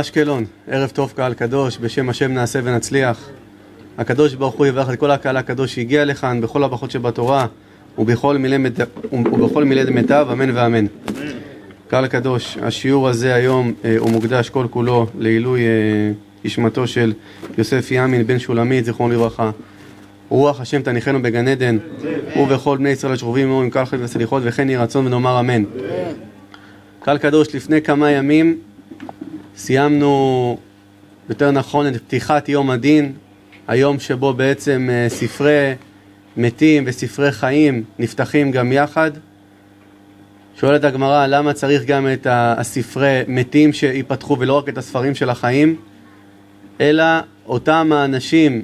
אשקלון, ערב טוב קהל קדוש, בשם השם נעשה ונצליח. הקדוש ברוך הוא יברך את כל הקהל הקדוש שהגיע לכאן בכל הברכות שבתורה ובכל מילי, מת... ובכל מילי דמיטב, אמן ואמן. קהל הקדוש, השיעור הזה היום אה, הוא מוקדש כל כולו לעילוי אה, נשמתו של יוסף ימין בן שולמית, זיכרונו לברכה. רוח השם תניחנו בגן עדן, ובכל בני ישראל השרובים עמו עם קהל חטא וסליחות וכן יהי רצון ונאמר אמן. קהל קדוש, לפני כמה ימים סיימנו, יותר נכון, את פתיחת יום הדין, היום שבו בעצם אה, ספרי מתים וספרי חיים נפתחים גם יחד. שואלת הגמרא, למה צריך גם את הספרי מתים שייפתחו ולא רק את הספרים של החיים? אלא אותם האנשים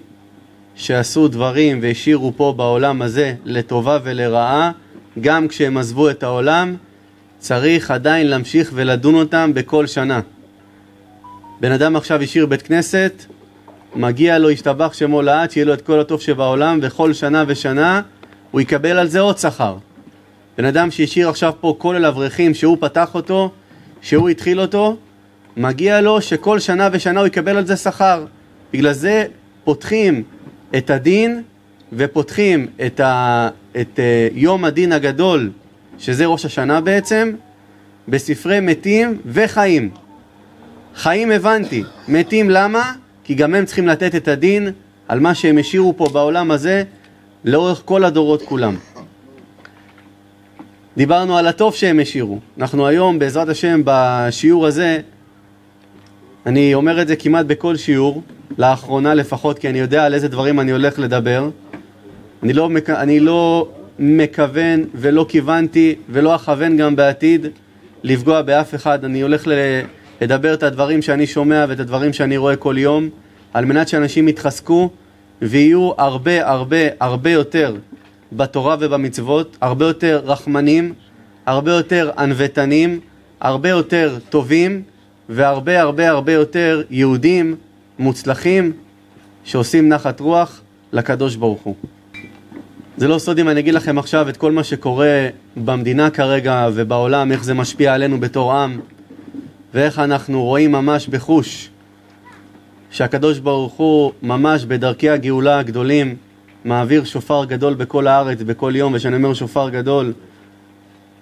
שעשו דברים והשאירו פה בעולם הזה לטובה ולרעה, גם כשהם עזבו את העולם, צריך עדיין להמשיך ולדון אותם בכל שנה. בן אדם עכשיו השאיר בית כנסת, מגיע לו, ישתבח שמו לעד, שיהיה לו את כל הטוב שבעולם, וכל שנה ושנה הוא יקבל על זה עוד שכר. בן אדם שהשאיר עכשיו פה כולל אברכים, שהוא פתח אותו, שהוא התחיל אותו, מגיע לו שכל שנה ושנה הוא יקבל על זה שכר. בגלל זה פותחים את הדין ופותחים את, ה, את uh, יום הדין הגדול, שזה ראש השנה בעצם, בספרי מתים וחיים. חיים הבנתי, מתים למה? כי גם הם צריכים לתת את הדין על מה שהם השאירו פה בעולם הזה לאורך כל הדורות כולם. דיברנו על הטוב שהם השאירו. אנחנו היום, בעזרת השם, בשיעור הזה, אני אומר את זה כמעט בכל שיעור, לאחרונה לפחות, כי אני יודע על איזה דברים אני הולך לדבר. אני לא, אני לא מכוון ולא כיוונתי ולא אכוון גם בעתיד לפגוע באף אחד. אני הולך לדבר את הדברים שאני שומע ואת הדברים שאני רואה כל יום, על מנת שאנשים יתחזקו ויהיו הרבה הרבה הרבה יותר בתורה ובמצוות, הרבה יותר רחמנים, הרבה יותר ענוותנים, הרבה יותר טובים והרבה הרבה הרבה יותר יהודים מוצלחים שעושים נחת רוח לקדוש ברוך הוא. זה לא סוד אם אני אגיד לכם עכשיו את כל מה שקורה במדינה כרגע ובעולם, איך זה משפיע עלינו בתור עם ואיך אנחנו רואים ממש בחוש שהקדוש ברוך הוא ממש בדרכי הגאולה הגדולים מעביר שופר גדול בכל הארץ, בכל יום, וכשאני אומר שופר גדול,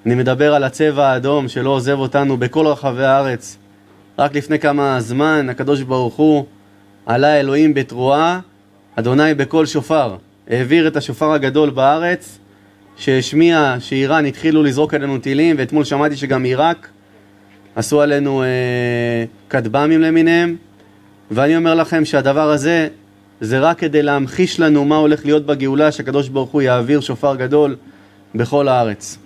אני מדבר על הצבע האדום שלא עוזב אותנו בכל רחבי הארץ. רק לפני כמה זמן הקדוש ברוך הוא עלה אלוהים בתרועה, אדוני בקול שופר. העביר את השופר הגדול בארץ, שהשמיע שאיראן התחילו לזרוק עלינו טילים, ואתמול שמעתי שגם עיראק עשו עלינו אה, כטב"מים למיניהם, ואני אומר לכם שהדבר הזה זה רק כדי להמחיש לנו מה הולך להיות בגאולה, שהקדוש ברוך הוא יעביר שופר גדול בכל הארץ.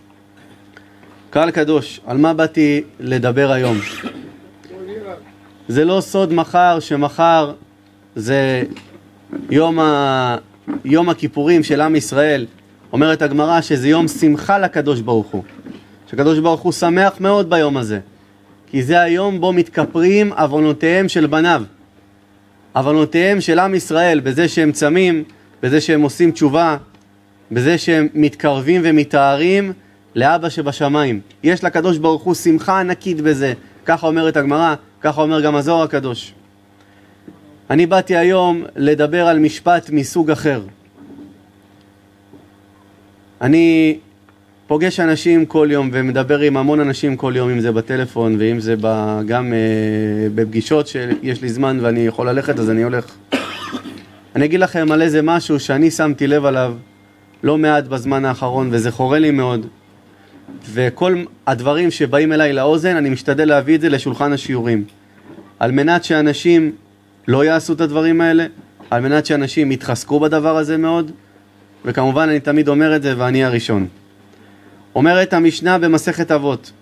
קהל קדוש, על מה באתי לדבר היום? זה לא סוד מחר, שמחר זה יום, ה... יום הכיפורים של עם ישראל. אומרת הגמרא שזה יום שמחה לקדוש ברוך הוא. שהקדוש ברוך הוא שמח מאוד ביום הזה. כי זה היום בו מתכפרים עוונותיהם של בניו. עוונותיהם של עם ישראל, בזה שהם צמים, בזה שהם עושים תשובה, בזה שהם מתקרבים ומתארים לאבא שבשמיים. יש לקדוש ברוך הוא שמחה ענקית בזה, ככה אומרת הגמרא, ככה אומר גם הזוהר הקדוש. אני באתי היום לדבר על משפט מסוג אחר. אני פוגש אנשים כל יום ומדבר עם המון אנשים כל יום, אם זה בטלפון ואם זה גם אה, בפגישות שיש לי זמן ואני יכול ללכת אז אני הולך. אני אגיד לכם על איזה משהו שאני שמתי לב עליו לא מעט בזמן האחרון וזה חורה לי מאוד. וכל הדברים שבאים אליי לאוזן אני משתדל להביא את זה לשולחן השיעורים. על מנת שאנשים לא יעשו את הדברים האלה, על מנת שאנשים יתחזקו בדבר הזה מאוד וכמובן אני תמיד אומר את זה ואני הראשון אומרת המשנה במסכת אבות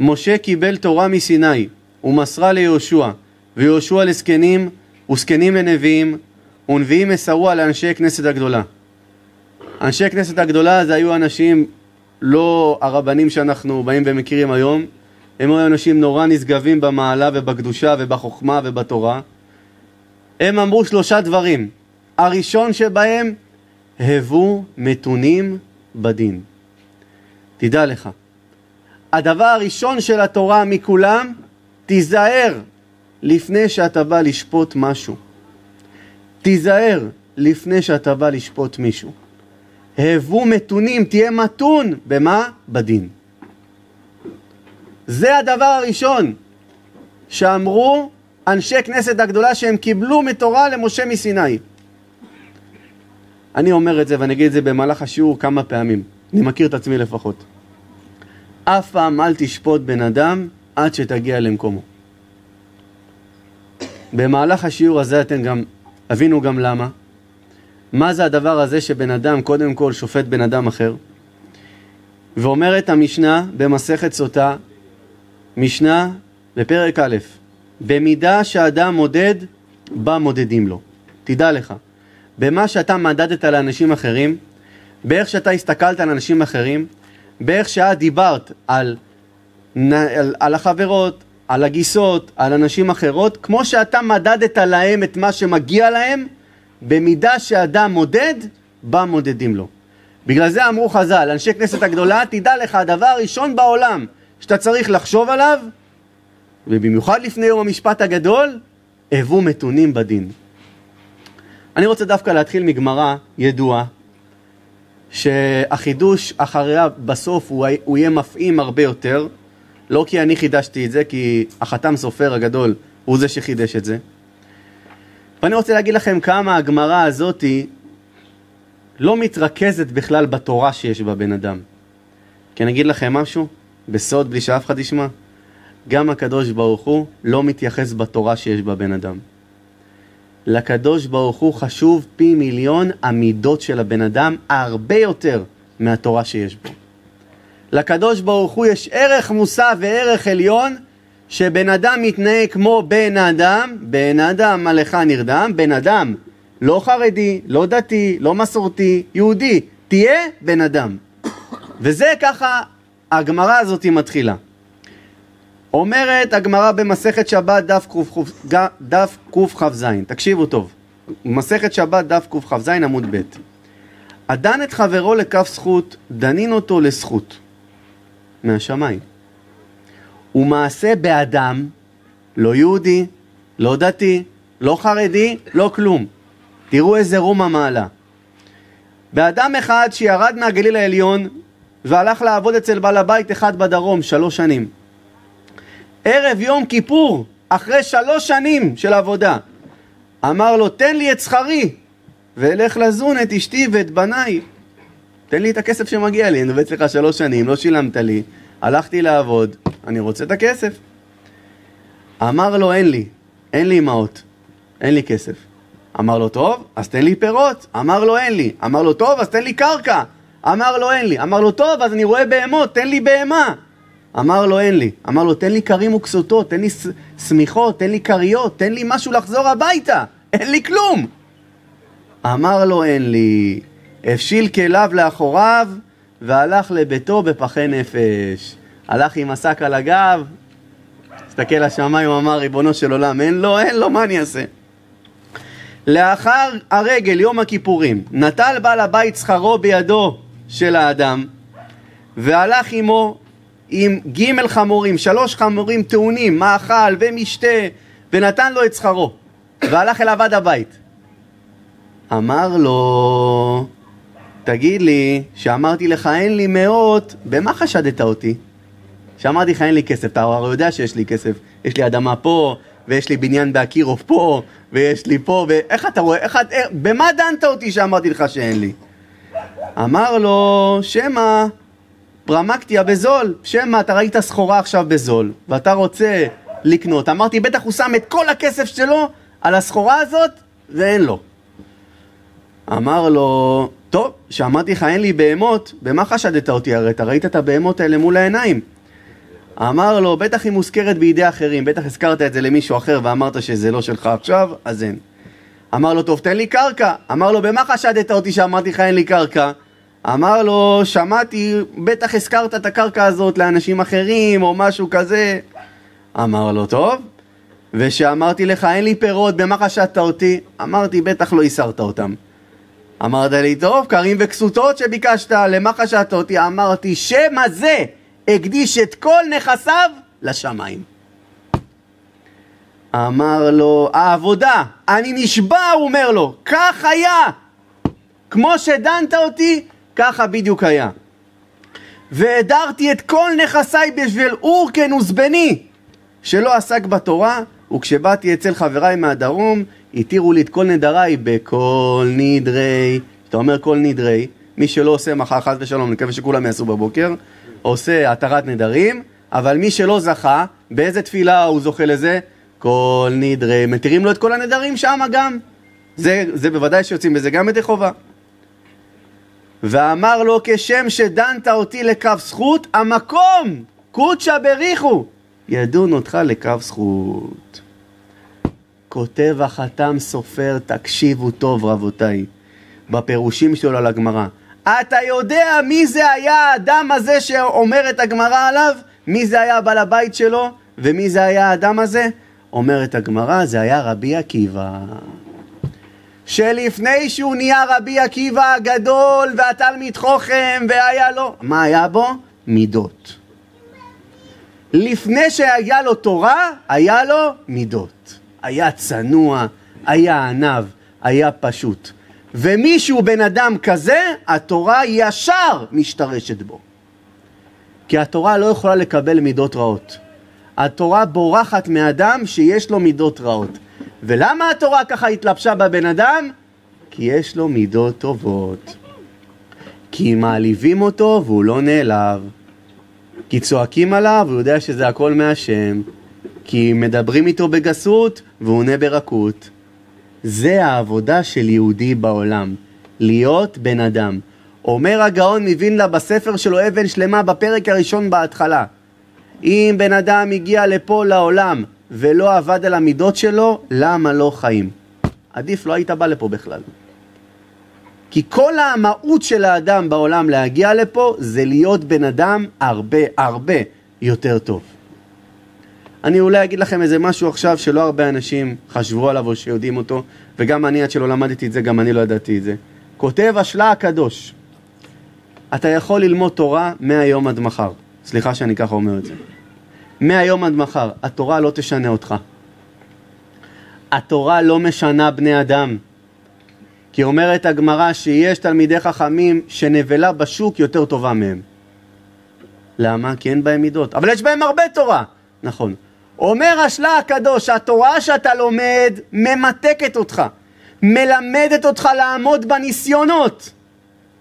משה קיבל תורה מסיני ומסרה ליהושע ויהושע לזקנים וזקנים לנביאים ונביאים מסרוה לאנשי כנסת הגדולה. אנשי כנסת הגדולה זה היו אנשים לא הרבנים שאנחנו באים ומכירים היום הם היו אנשים נורא נשגבים במעלה ובקדושה ובחוכמה ובתורה. הם אמרו שלושה דברים. הראשון שבהם הבו מתונים בדין תדע לך, הדבר הראשון של התורה מכולם, תיזהר לפני שאתה בא לשפוט משהו. תיזהר לפני שאתה בא לשפוט מישהו. הבו מתונים, תהיה מתון. במה? בדין. זה הדבר הראשון שאמרו אנשי כנסת הגדולה שהם קיבלו מתורה למשה מסיני. אני אומר את זה ואני אגיד את זה במהלך השיעור כמה פעמים. אני מכיר את עצמי לפחות. אף פעם אל תשפוט בן אדם עד שתגיע למקומו. במהלך השיעור הזה אתם גם, הבינו גם למה. מה זה הדבר הזה שבן אדם קודם כל שופט בן אדם אחר? ואומרת המשנה במסכת סוטה, משנה בפרק א', במידה שאדם מודד, בה מודדים לו. תדע לך, במה שאתה מדדת לאנשים אחרים, באיך שאתה הסתכלת על אנשים אחרים, באיך שאת דיברת על, על, על החברות, על הגיסות, על אנשים אחרות, כמו שאתה מדדת להם את מה שמגיע להם, במידה שאדם מודד, בה מודדים לו. בגלל זה אמרו חז"ל, אנשי כנסת הגדולה, תדע לך, הדבר הראשון בעולם שאתה צריך לחשוב עליו, ובמיוחד לפני יום המשפט הגדול, הבו מתונים בדין. אני רוצה דווקא להתחיל מגמרא ידועה, שהחידוש אחריה בסוף הוא, הוא יהיה מפעים הרבה יותר, לא כי אני חידשתי את זה, כי החתם סופר הגדול הוא זה שחידש את זה. ואני רוצה להגיד לכם כמה הגמרא הזאתי לא מתרכזת בכלל בתורה שיש בבן אדם. כי אני אגיד לכם משהו, בסוד בלי שאף אחד ישמע, גם הקדוש ברוך הוא לא מתייחס בתורה שיש בבן אדם. לקדוש ברוך הוא חשוב פי מיליון המידות של הבן אדם, הרבה יותר מהתורה שיש בו. לקדוש ברוך הוא יש ערך מוסף וערך עליון שבן אדם מתנהג כמו בן אדם, בן אדם עליך נרדם, בן אדם לא חרדי, לא דתי, לא מסורתי, יהודי, תהיה בן אדם. וזה ככה הגמרא הזאת מתחילה. אומרת הגמרא במסכת שבת דף קכ"ז, תקשיבו טוב, מסכת שבת דף קכ"ז עמוד ב' הדן את חברו לכף זכות, דנין אותו לזכות מהשמיים. ומעשה באדם, לא יהודי, לא דתי, לא חרדי, לא כלום. תראו איזה רום המעלה. באדם אחד שירד מהגליל העליון והלך לעבוד אצל בעל הבית אחד בדרום שלוש שנים. ערב יום כיפור, אחרי שלוש שנים של עבודה, אמר לו, תן לי את שכרי, ואלך לזון את אשתי ואת בניי. תן לי את הכסף שמגיע לי, אני עובד אצלך שלוש שנים, לא שילמת לי, הלכתי לעבוד, אני רוצה את הכסף. אמר לו, אין לי, אין לי אמהות, אין לי כסף. אמר לו, טוב, אז תן לי פירות. אמר לו, אין לי. אמר לו, טוב, אז תן לי קרקע. אמר לו, אין לי. אמר לו, טוב, אז אני רואה בהמות, תן לי בהמה. אמר לו, אין לי. אמר לו, תן לי כרים וכסותות, תן לי שמיכות, תן לי כריות, תן לי משהו לחזור הביתה. אין לי כלום. אמר לו, אין לי. הפשיל כליו לאחוריו, והלך לביתו בפחי נפש. הלך עם השק על הגב, הסתכל לשמיים, אמר, ריבונו של עולם, אין לו, אין לו, מה אני אעשה? לאחר הרגל, יום הכיפורים, נטל בעל הבית שכרו בידו של האדם, והלך עמו עם ג' חמורים, שלוש חמורים טעונים, מאכל ומשתה, ונתן לו את שכרו, והלך אליו עד הבית. אמר לו, תגיד לי, שאמרתי לך אין לי מאות, במה חשדת אותי? שאמרתי לך אין לי כסף, אתה הרי יודע שיש לי כסף, יש לי אדמה פה, ויש לי בניין באקירוב פה, ויש לי פה, ואיך אתה רואה, איך, איך, במה דנת אותי שאמרתי לך שאין לי? אמר לו, שמא פרמקטיה בזול, שמא אתה ראית סחורה עכשיו בזול, ואתה רוצה לקנות. אמרתי, בטח הוא שם את כל הכסף שלו על הסחורה הזאת, ואין לו. אמר לו, טוב, שאמרתי לך אין לי בהמות, במה חשדת אותי הרי? אתה ראית את הבהמות האלה מול העיניים. אמר לו, בטח היא מוזכרת בידי אחרים, בטח הזכרת את זה למישהו אחר ואמרת שזה לא שלך עכשיו, אז אין. אמר לו, טוב, תן לי קרקע. אמר לו, במה חשדת אותי שאמרתי לך אין לי קרקע? אמר לו, שמעתי, בטח הזכרת את הקרקע הזאת לאנשים אחרים או משהו כזה. אמר לו, טוב, ושאמרתי לך אין לי פירות, במה חשדת אותי? אמרתי, בטח לא הסרת אותם. אמרת לי, טוב, כרים וכסותות שביקשת, למה חשדת אותי? אמרתי, שמא זה הקדיש את כל נכסיו לשמיים. אמר לו, העבודה, אני נשבע, הוא אומר לו, כך היה. כמו שדנת אותי, ככה בדיוק היה. והדרתי את כל נכסיי בשביל אורקן וזבני, שלא עסק בתורה, וכשבאתי אצל חבריי מהדרום, התירו לי את כל נדריי בכל נדרי. כשאתה אומר כל נדרי, מי שלא עושה מחר חס ושלום, אני מקווה שכולם יעשו בבוקר, עושה התרת נדרים, אבל מי שלא זכה, באיזה תפילה הוא זוכה לזה? כל נדרי, מתירים לו את כל הנדרים שם גם. זה, זה בוודאי שיוצאים בזה גם ידי חובה. ואמר לו, כשם שדנת אותי לקו זכות, המקום, קודשא בריחו, ידון אותך לקו זכות. כותב החתם סופר, תקשיבו טוב רבותיי, בפירושים שלו על הגמרא. אתה יודע מי זה היה האדם הזה שאומרת הגמרא עליו? מי זה היה בעל הבית שלו? ומי זה היה האדם הזה? אומרת הגמרא, זה היה רבי עקיבא. שלפני שהוא נהיה רבי עקיבא הגדול והתלמיד חוכם והיה לו, מה היה בו? מידות. לפני שהיה לו תורה, היה לו מידות. היה צנוע, היה עניו, היה פשוט. ומישהו בן אדם כזה, התורה ישר משתרשת בו. כי התורה לא יכולה לקבל מידות רעות. התורה בורחת מאדם שיש לו מידות רעות. ולמה התורה ככה התלבשה בבן אדם? כי יש לו מידות טובות. כי מעליבים אותו והוא לא נעלב. כי צועקים עליו והוא יודע שזה הכל מהשם. כי מדברים איתו בגסות והוא עונה ברכות. זה העבודה של יהודי בעולם, להיות בן אדם. אומר הגאון מווילנה בספר שלו אבן שלמה בפרק הראשון בהתחלה. אם בן אדם הגיע לפה לעולם ולא עבד על המידות שלו, למה לא חיים? עדיף לא היית בא לפה בכלל. כי כל המהות של האדם בעולם להגיע לפה זה להיות בן אדם הרבה הרבה יותר טוב. אני אולי אגיד לכם איזה משהו עכשיו שלא הרבה אנשים חשבו עליו או שיודעים אותו, וגם אני עד שלא למדתי את זה, גם אני לא ידעתי את זה. כותב השלה הקדוש, אתה יכול ללמוד תורה מהיום עד מחר. סליחה שאני ככה אומר את זה. מהיום עד מחר, התורה לא תשנה אותך. התורה לא משנה בני אדם. כי אומרת הגמרא שיש תלמידי חכמים שנבלה בשוק יותר טובה מהם. למה? כי אין בהם מידות. אבל יש בהם הרבה תורה. נכון. אומר השלה הקדוש, התורה שאתה לומד ממתקת אותך, מלמדת אותך לעמוד בניסיונות.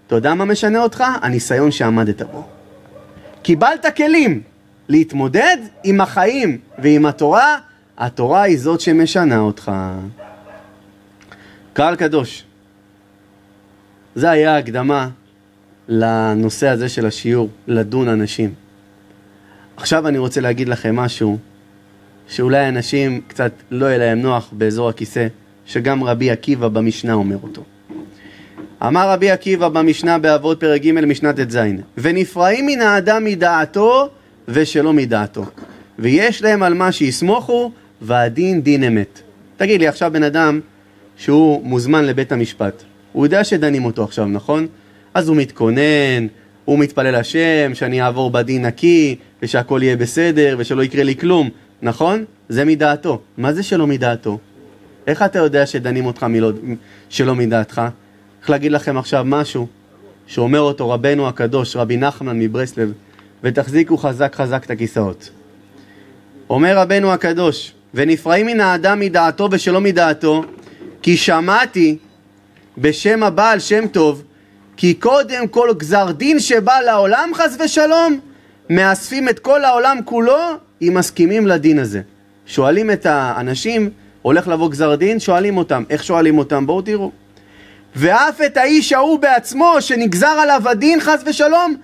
אתה יודע מה משנה אותך? הניסיון שעמדת בו. קיבלת כלים להתמודד עם החיים ועם התורה, התורה היא זאת שמשנה אותך. קהל קדוש, זה היה הקדמה לנושא הזה של השיעור, לדון אנשים. עכשיו אני רוצה להגיד לכם משהו שאולי אנשים קצת לא יהיה להם נוח באזור הכיסא, שגם רבי עקיבא במשנה אומר אותו. אמר רבי עקיבא במשנה באבות פרק ג' משנה ט"ז ונפרעים מן האדם מדעתו ושלא מדעתו ויש להם על מה שיסמוכו והדין דין אמת. תגיד לי עכשיו בן אדם שהוא מוזמן לבית המשפט הוא יודע שדנים אותו עכשיו נכון? אז הוא מתכונן, הוא מתפלל השם שאני אעבור בדין נקי ושהכל יהיה בסדר ושלא יקרה לי כלום נכון? זה מדעתו. מה זה שלא מדעתו? איך אתה יודע שדנים אותך מלא, שלא מדעתך? איך להגיד לכם עכשיו משהו שאומר אותו רבנו הקדוש, רבי נחמן מברסלב, ותחזיקו חזק חזק את הכיסאות. אומר רבנו הקדוש, ונפרעים מן האדם מדעתו ושלא מדעתו, כי שמעתי בשם הבעל שם טוב, כי קודם כל גזר דין שבא לעולם חס ושלום, מאספים את כל העולם כולו אם מסכימים לדין הזה. שואלים את האנשים, הולך לבוא גזר דין, שואלים אותם. איך שואלים אותם? בואו תראו. ואף את האיש ההוא בעצמו, שנגזר עליו הדין חס ושלום,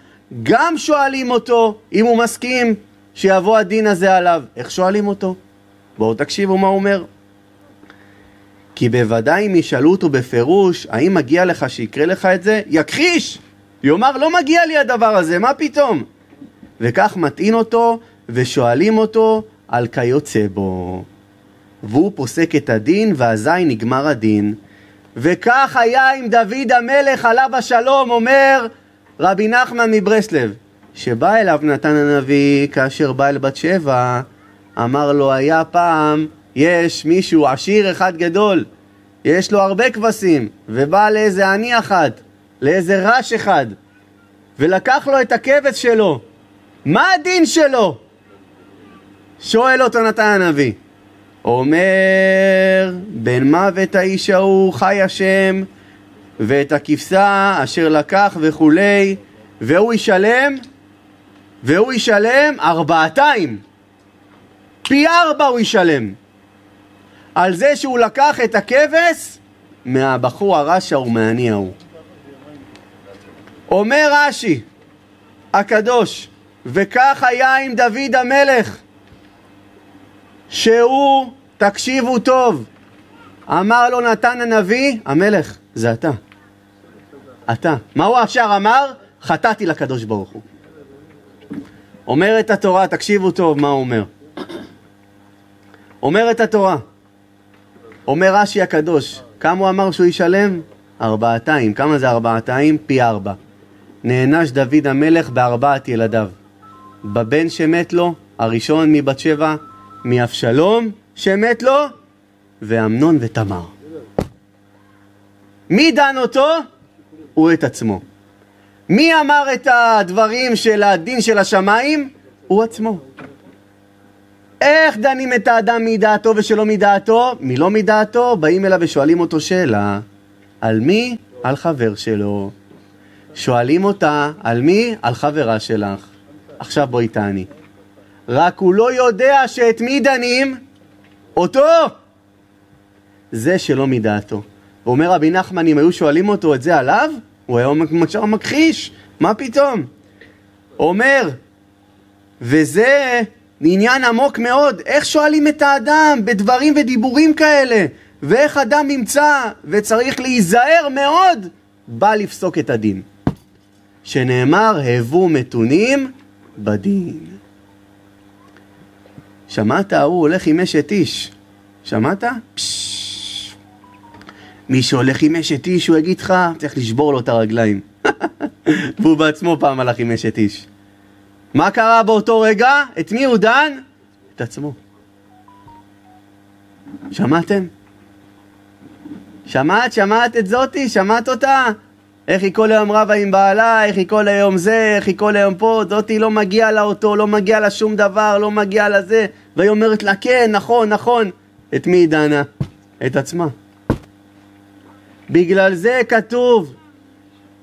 גם שואלים אותו אם הוא מסכים שיבוא הדין הזה עליו. איך שואלים אותו? בואו תקשיבו מה הוא אומר. כי בוודאי אם ישאלו אותו בפירוש, האם מגיע לך שיקרה לך את זה? יכחיש! יאמר, לא מגיע לי הדבר הזה, מה פתאום? וכך מטעין אותו ושואלים אותו על כיוצא בו. והוא פוסק את הדין, ואזי נגמר הדין. וכך היה עם דוד המלך עליו השלום, אומר רבי נחמן מברסלב, שבא אליו נתן הנביא כאשר בא אל בת שבע, אמר לו, היה פעם יש מישהו עשיר אחד גדול, יש לו הרבה כבשים, ובא לאיזה עני אחת, לאיזה רש אחד, ולקח לו את הכבש שלו. מה הדין שלו? שואל אותו נתן הנביא. אומר, בן מוות האיש ההוא חי השם, ואת הכבשה אשר לקח וכולי, והוא ישלם, והוא ישלם ארבעתיים. פי ארבע הוא ישלם. על זה שהוא לקח את הכבש מהבחור הרשע ומהעני ההוא. אומר רש"י הקדוש, וכך היה עם דוד המלך, שהוא, תקשיבו טוב, אמר לו נתן הנביא, המלך, זה אתה. אתה. מה הוא השאר אמר? חטאתי לקדוש ברוך הוא. אומרת התורה, תקשיבו טוב מה הוא אומר. אומרת התורה, אומר רש"י הקדוש, כמה הוא אמר שהוא ישלם? ארבעתיים. כמה זה ארבעתיים? פי ארבע. נענש דוד המלך בארבעת ילדיו. בבן שמת לו, הראשון מבת שבע, מאבשלום שמת לו, ואמנון ותמר. מי דן אותו? הוא את עצמו. מי אמר את הדברים של הדין של השמיים? הוא עצמו. איך דנים את האדם מדעתו ושלא מדעתו? מלא מדעתו, באים אליו ושואלים אותו שאלה. על מי? על חבר שלו. שואלים אותה, על מי? על חברה שלך. עכשיו בואי תעני. רק הוא לא יודע שאת מי דנים? אותו! זה שלא מדעתו. ואומר רבי נחמן, אם היו שואלים אותו את זה עליו, הוא היה ישר מכחיש, מה פתאום? אומר, וזה עניין עמוק מאוד, איך שואלים את האדם בדברים ודיבורים כאלה, ואיך אדם נמצא וצריך להיזהר מאוד, בא לפסוק את הדין. שנאמר, הבו מתונים בדין. שמעת? ההוא הולך עם אשת איש. שמעת? פשש. מי שהולך עם אשת איש, הוא יגיד לך, צריך לשבור לו את הרגליים. והוא בעצמו פעם הלך עם אשת איש. מה קרה באותו רגע? את מי הוא דן? את עצמו. שמעתם? שמעת? שמעת את זאתי? שמעת אותה? איך היא כל היום רבה עם בעלה, איך היא כל היום זה, איך היא כל היום פה, זאתי לא מגיע לה אותו, לא מגיע לה שום דבר, לא מגיע לה זה, והיא אומרת לה, כן, נכון, נכון. את מי היא דנה? את עצמה. בגלל זה כתוב,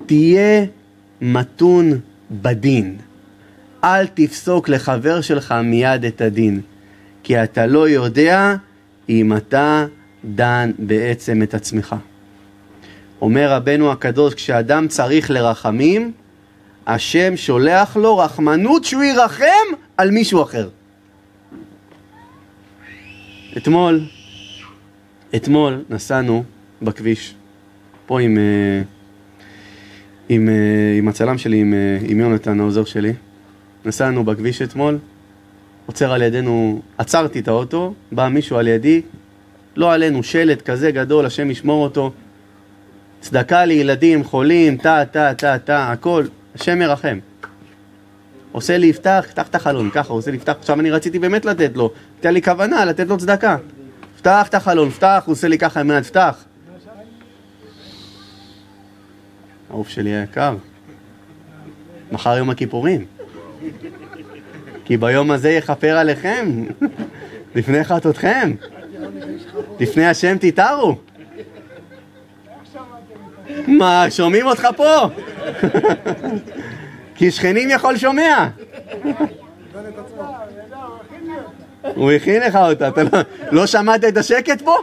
תהיה מתון בדין. אל תפסוק לחבר שלך מיד את הדין, כי אתה לא יודע אם אתה דן בעצם את עצמך. אומר רבנו הקדוש, כשאדם צריך לרחמים, השם שולח לו רחמנות שהוא ירחם על מישהו אחר. אתמול, אתמול נסענו בכביש, פה עם, אה, עם, אה, עם הצלם שלי, עם, אה, עם יונתן, העוזר שלי. נסענו בכביש אתמול, עוצר על ידינו, עצרתי את האוטו, בא מישהו על ידי, לא עלינו, שלט כזה גדול, השם ישמור אותו, צדקה לילדים, חולים, טה, טה, טה, טה, הכל, השם ירחם. עושה לי, יפתח, פתח את החלון, ככה, עושה לי, יפתח, עכשיו אני רציתי באמת לתת לו, הייתה לי כוונה לתת לו צדקה. פתח את החלון, פתח, הוא עושה לי ככה עם פתח. העוף שלי היקר, מחר יום הכיפורים. כי ביום הזה יכפר עליכם, לפני חטאותכם, לפני השם תתארו. מה, שומעים אותך פה? כי שכנים יכול שומע. הוא הכין לך אותה, אתה לא, לא שמעת את השקט פה?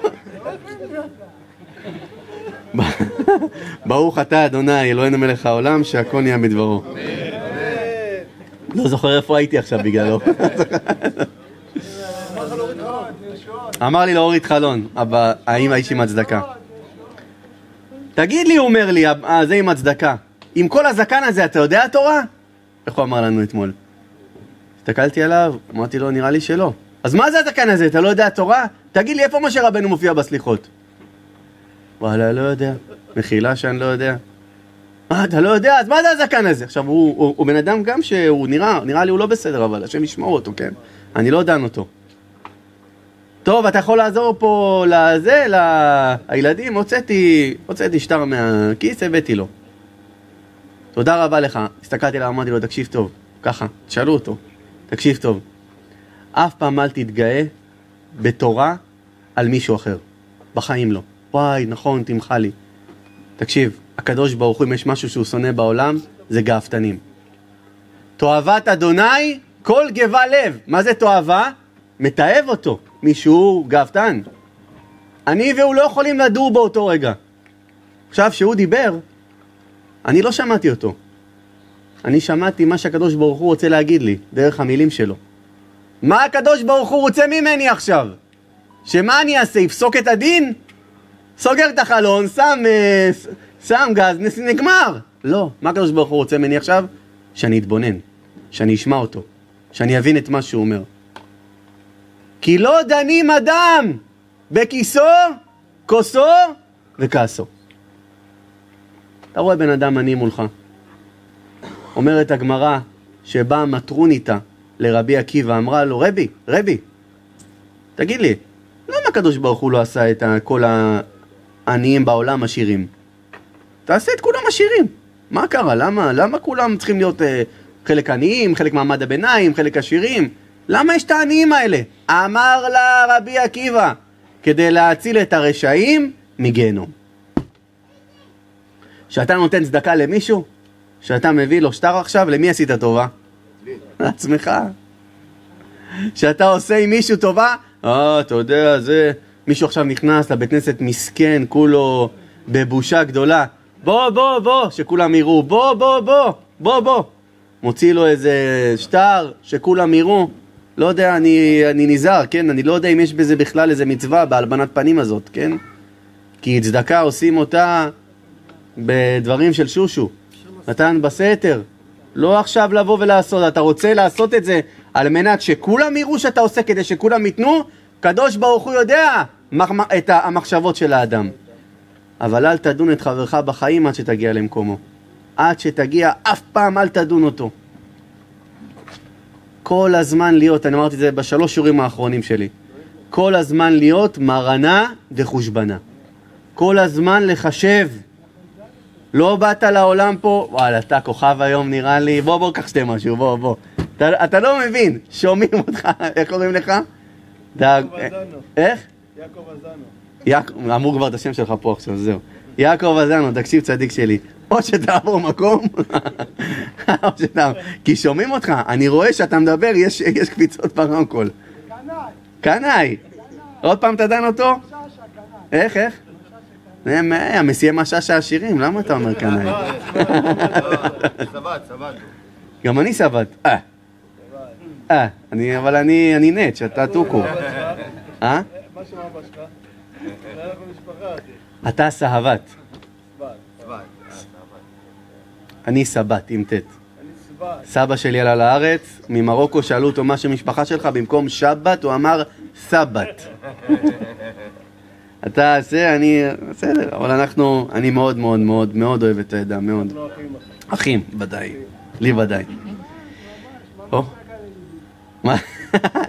ברוך אתה אדוני אלוהינו מלך העולם שהכל נהיה מדברו. לא זוכר איפה הייתי עכשיו בגללו. אמר לי להוריד חלון, אבל האם האיש עם הצדקה? תגיד לי, הוא אומר לי, אה, זה עם הצדקה. עם כל הזקן הזה, אתה יודע התורה? איך הוא אמר לנו אתמול? הסתכלתי עליו, אמרתי לו, נראה לי שלא. אז מה זה הזקן הזה? אתה לא יודע תורה? תגיד לי, איפה משה רבנו מופיע בסליחות? וואלה, לא יודע. מחילה שאני לא יודע. מה, אתה לא יודע? אז מה זה הזקן הזה? עכשיו, הוא, הוא, הוא בן אדם גם שהוא נראה, נראה לי הוא לא בסדר, אבל השם ישמור אותו, כן? אני לא דן אותו. טוב, אתה יכול לעזור פה לזה, לילדים? הוצאתי, הוצאתי שטר מהכיס, הבאתי לו. תודה רבה לך. הסתכלתי עליו, אמרתי לו, תקשיב טוב, ככה, תשאלו אותו, תקשיב טוב. אף פעם אל תתגאה בתורה על מישהו אחר. בחיים לא. וואי, נכון, תמחה לי. תקשיב, הקדוש ברוך הוא, אם יש משהו שהוא שונא בעולם, זה גאוותנים. תועבת אדוני, כל גבה לב. מה זה תועבה? מתעב אותו. מישהו גאוותן. אני והוא לא יכולים לדור באותו רגע. עכשיו, כשהוא דיבר, אני לא שמעתי אותו. אני שמעתי מה שהקדוש ברוך הוא רוצה להגיד לי, דרך המילים שלו. מה הקדוש ברוך הוא רוצה ממני עכשיו? שמה אני אעשה? יפסוק את הדין? סוגר את החלון, שם, אה, שם גז, נגמר. לא, מה הקדוש ברוך הוא רוצה ממני עכשיו? שאני אתבונן, שאני אשמע אותו, שאני אבין את מה שהוא אומר. כי לא דנים אדם בכיסו, כוסו וכעסו. אתה רואה בן אדם עני מולך. אומרת הגמרא שבאה מטרוניתא לרבי עקיבא, אמרה לו, רבי, רבי, תגיד לי, למה הקדוש ברוך הוא לא עשה את כל העניים בעולם עשירים? תעשה את כולם עשירים. מה קרה? למה, למה כולם צריכים להיות uh, חלק עניים, חלק מעמד הביניים, חלק עשירים? למה יש את העניים האלה? אמר לה רבי עקיבא, כדי להציל את הרשעים מגיהנום. כשאתה נותן צדקה למישהו, כשאתה מביא לו שטר עכשיו, למי עשית טובה? לעצמך. כשאתה עושה עם מישהו טובה, אה, אתה יודע, זה... מישהו עכשיו נכנס לבית כנסת מסכן, כולו בבושה גדולה. בוא, בוא, בוא, שכולם יראו. בוא, בוא, בוא, בוא, בוא. מוציא לו איזה שטר, שכולם יראו. לא יודע, אני, אני נזהר, כן? אני לא יודע אם יש בזה בכלל איזה מצווה בהלבנת פנים הזאת, כן? כי צדקה עושים אותה בדברים של שושו. נתן בסתר. לא עכשיו לבוא ולעשות, אתה רוצה לעשות את זה על מנת שכולם יראו שאתה עושה כדי שכולם ייתנו, קדוש ברוך הוא יודע את המחשבות של האדם. אבל אל תדון את חברך בחיים עד שתגיע למקומו. עד שתגיע, אף פעם אל תדון אותו. כל הזמן להיות, אני אמרתי את זה בשלוש שיעורים האחרונים שלי, כל הזמן להיות מרנה וחושבנה. כל הזמן לחשב. לא באת לעולם פה, וואלה, אתה כוכב היום נראה לי, בוא בוא קח שתי משהו, בוא בוא. אתה, אתה לא מבין, שומעים אותך, איך קוראים לך? איך? יעקב אזנו. אמרו כבר את השם שלך פה עכשיו, זהו. יעקב אזנו, תקשיב צדיק שלי. או שתעבור מקום, או שתעבור... כי שומעים אותך, אני רואה שאתה מדבר, יש, יש קפיצות ברמקול. קנאי. קנאי. עוד פעם אתה דן אותו? איך, איך? אה, המסיעי משאש העשירים, למה אתה אומר קנאי? סבט, סבט. גם אני סבת. אה. אבל אני, נט, שאתה טוקו. אה? מה שם שלך? אתה סהבת. אני סבת, עם ט'. אני סבט. סבא שלי עלה לארץ, ממרוקו שאלו אותו מה שם משפחה שלך, במקום שבת הוא אמר סבת. אתה זה, אני, בסדר, אבל אנחנו, אני מאוד מאוד מאוד מאוד אוהב את העדה, מאוד. אחים, ודאי, לי ודאי. מה?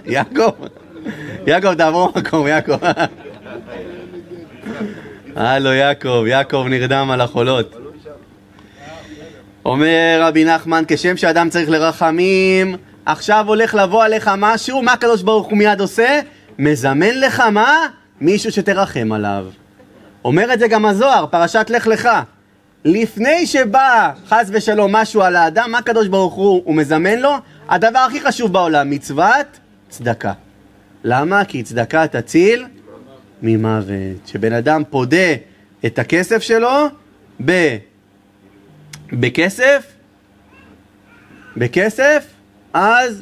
יעקב, יעקב תעבור מקום, יעקב. הלו יעקב, יעקב נרדם על החולות. אומר רבי נחמן, כשם שאדם צריך לרחמים, עכשיו הולך לבוא עליך משהו, מה הקדוש ברוך הוא מיד עושה? מזמן לך מה? מישהו שתרחם עליו. אומר את זה גם הזוהר, פרשת לך לך. לפני שבא חס ושלום משהו על האדם, מה הקדוש ברוך הוא, הוא מזמן לו? הדבר הכי חשוב בעולם, מצוות צדקה. למה? כי צדקה תציל ממוות. שבן אדם פודה את הכסף שלו ב... בכסף, בכסף, אז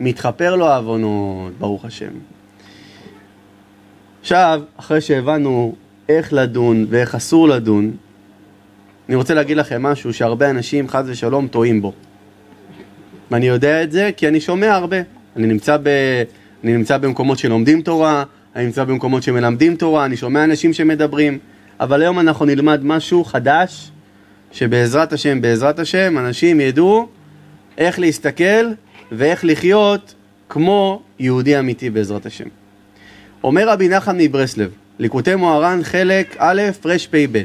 מתחפר לו העוונות, ברוך השם. עכשיו, אחרי שהבנו איך לדון ואיך אסור לדון, אני רוצה להגיד לכם משהו שהרבה אנשים, חס ושלום, טועים בו. ואני יודע את זה כי אני שומע הרבה. אני נמצא, ב... אני נמצא במקומות שלומדים תורה, אני נמצא במקומות שמלמדים תורה, אני שומע אנשים שמדברים, אבל היום אנחנו נלמד משהו חדש, שבעזרת השם, בעזרת השם, אנשים ידעו איך להסתכל ואיך לחיות כמו יהודי אמיתי בעזרת השם. אומר רבי נחמן מברסלב, ליקוטי מוהר"ן חלק א' רפ"ב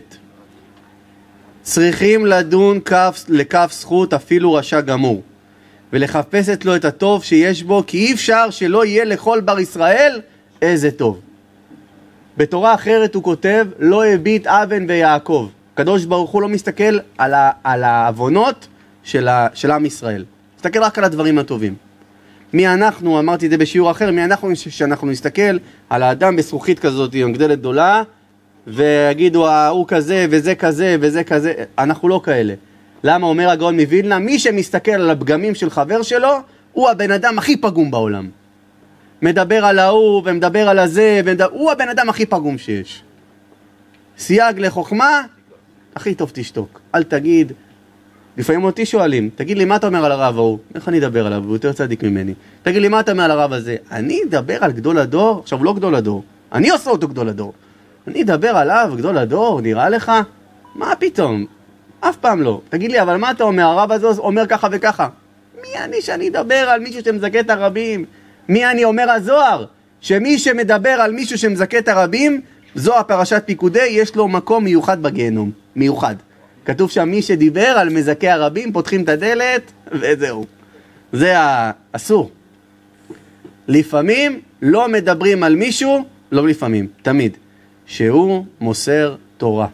צריכים לדון כף, לכף זכות אפילו רשע גמור ולחפש לו את הטוב שיש בו כי אי אפשר שלא יהיה לכל בר ישראל איזה טוב. בתורה אחרת הוא כותב לא הביט אבן ויעקב. הקדוש ברוך הוא לא מסתכל על, ה, על העוונות של, ה, של עם ישראל, מסתכל רק על הדברים הטובים. מי אנחנו, אמרתי את זה בשיעור אחר, מי אנחנו שאנחנו נסתכל על האדם בזכוכית כזאת עם גדלת גדולה ויגידו ההוא כזה וזה כזה וזה כזה, אנחנו לא כאלה. למה אומר הגאון מווילנה? מי שמסתכל על הפגמים של חבר שלו הוא הבן אדם הכי פגום בעולם. מדבר על ההוא ומדבר על הזה, ומדבר... הוא הבן אדם הכי פגום שיש. סייג לחוכמה, הכי טוב תשתוק. אל תגיד, לפעמים אותי שואלים, תגיד לי מה אתה אומר על הרב ההוא? איך אני אדבר עליו? הוא יותר צדיק ממני. תגיד לי מה אתה אומר על הרב הזה? אני אדבר על גדול הדור? עכשיו הוא לא גדול הדור, אני עושה אותו גדול הדור. אני אדבר עליו, גדול הדור, נראה לך? מה פתאום? אף פעם לא. תגיד לי, אבל מה אתה אומר? הרב הזה אומר ככה וככה. מי אני שאני אדבר על מישהו שמזכה את הרבים? מי אני אומר הזוהר? שמי שמדבר על מישהו שמזכה את הרבים, זו הפרשת פיקודי, יש לו מקום מיוחד בגיהנום. מיוחד. כתוב שם מי שדיבר על מזכה הרבים, פותחים את הדלת, וזהו. זה האסור. לפעמים לא מדברים על מישהו, לא לפעמים, תמיד, שהוא מוסר תורה.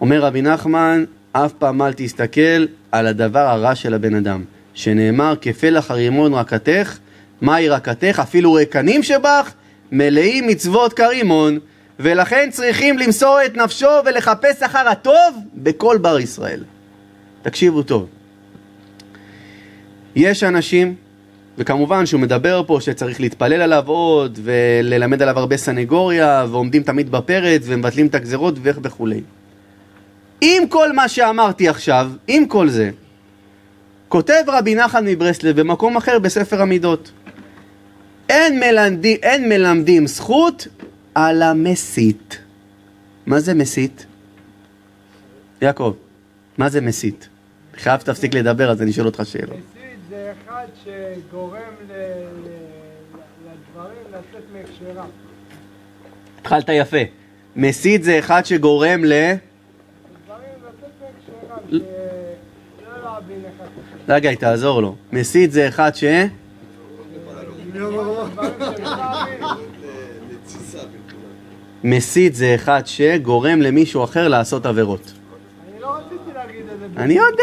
אומר רבי נחמן, אף פעם אל תסתכל על הדבר הרע של הבן אדם, שנאמר כפלח הרימון רקתך, מהי רקתך? אפילו רקנים שבך, מלאים מצוות כרימון, ולכן צריכים למסור את נפשו ולחפש אחר הטוב בכל בר ישראל. תקשיבו טוב. יש אנשים, וכמובן שהוא מדבר פה שצריך להתפלל עליו עוד, וללמד עליו הרבה סנגוריה, ועומדים תמיד בפרץ, ומבטלים את הגזרות וכולי. עם כל מה שאמרתי עכשיו, עם כל זה, כותב רבי נחמן מברסלב במקום אחר בספר המידות. אין, מלמדים, אין מלמדים זכות על המסית. מה זה מסית? יעקב, מה זה מסית? חייב שתפסיק לדבר, אז אני אשאל אותך שאלות. מסית זה אחד שגורם ל- לדברים לצאת מהקשרם. התחלת יפה. מסית זה אחד שגורם ל... דברים לצאת מהקשרם, שלא להבין אחד את השני. רגע, תעזור לו. מסית זה אחד ש... מסית זה אחד שגורם למישהו אחר לעשות עבירות. אני לא רציתי להגיד את זה. אני יודע,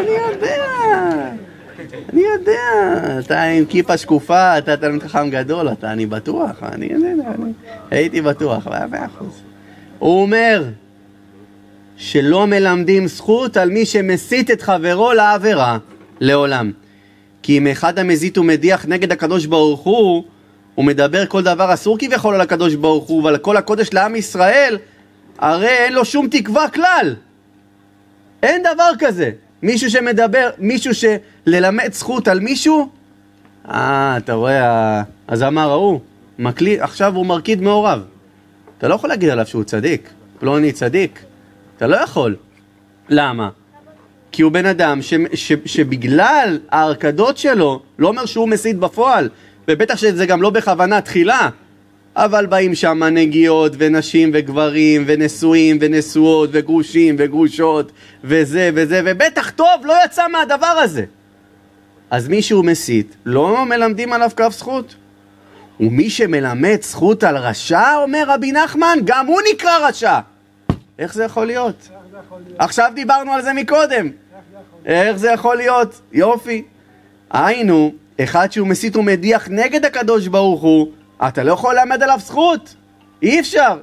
אני יודע, אני יודע. אתה עם כיפה שקופה, אתה תלמיד חכם גדול, אתה, אני בטוח, אני יודע, הייתי בטוח, מאה אחוז. הוא אומר שלא מלמדים זכות על מי שמסית את חברו לעבירה לעולם. כי אם אחד המזיט ומדיח נגד הקדוש ברוך הוא, הוא מדבר כל דבר אסור כביכול על הקדוש ברוך הוא ועל כל הקודש לעם ישראל, הרי אין לו שום תקווה כלל. אין דבר כזה. מישהו שמדבר, מישהו שללמד זכות על מישהו, אה, אתה רואה, אז אמר ההוא, מקליט, עכשיו הוא מרקיד מעורב. אתה לא יכול להגיד עליו שהוא צדיק, פלוני צדיק. אתה לא יכול. למה? כי הוא בן אדם ש, ש, שבגלל ההרקדות שלו, לא אומר שהוא מסית בפועל, ובטח שזה גם לא בכוונה תחילה, אבל באים שם נגיעות ונשים וגברים ונשואים ונשואות וגרושים וגרושות וזה וזה, ובטח טוב לא יצא מהדבר הזה. אז מי שהוא מסית, לא מלמדים עליו כף זכות. ומי שמלמד זכות על רשע, אומר רבי נחמן, גם הוא נקרא רשע. איך זה יכול להיות? עכשיו דיברנו על זה מקודם. איך זה יכול להיות? יופי. היינו, אחד שהוא מסית ומדיח נגד הקדוש ברוך הוא, אתה לא יכול ללמד עליו זכות. אי אפשר.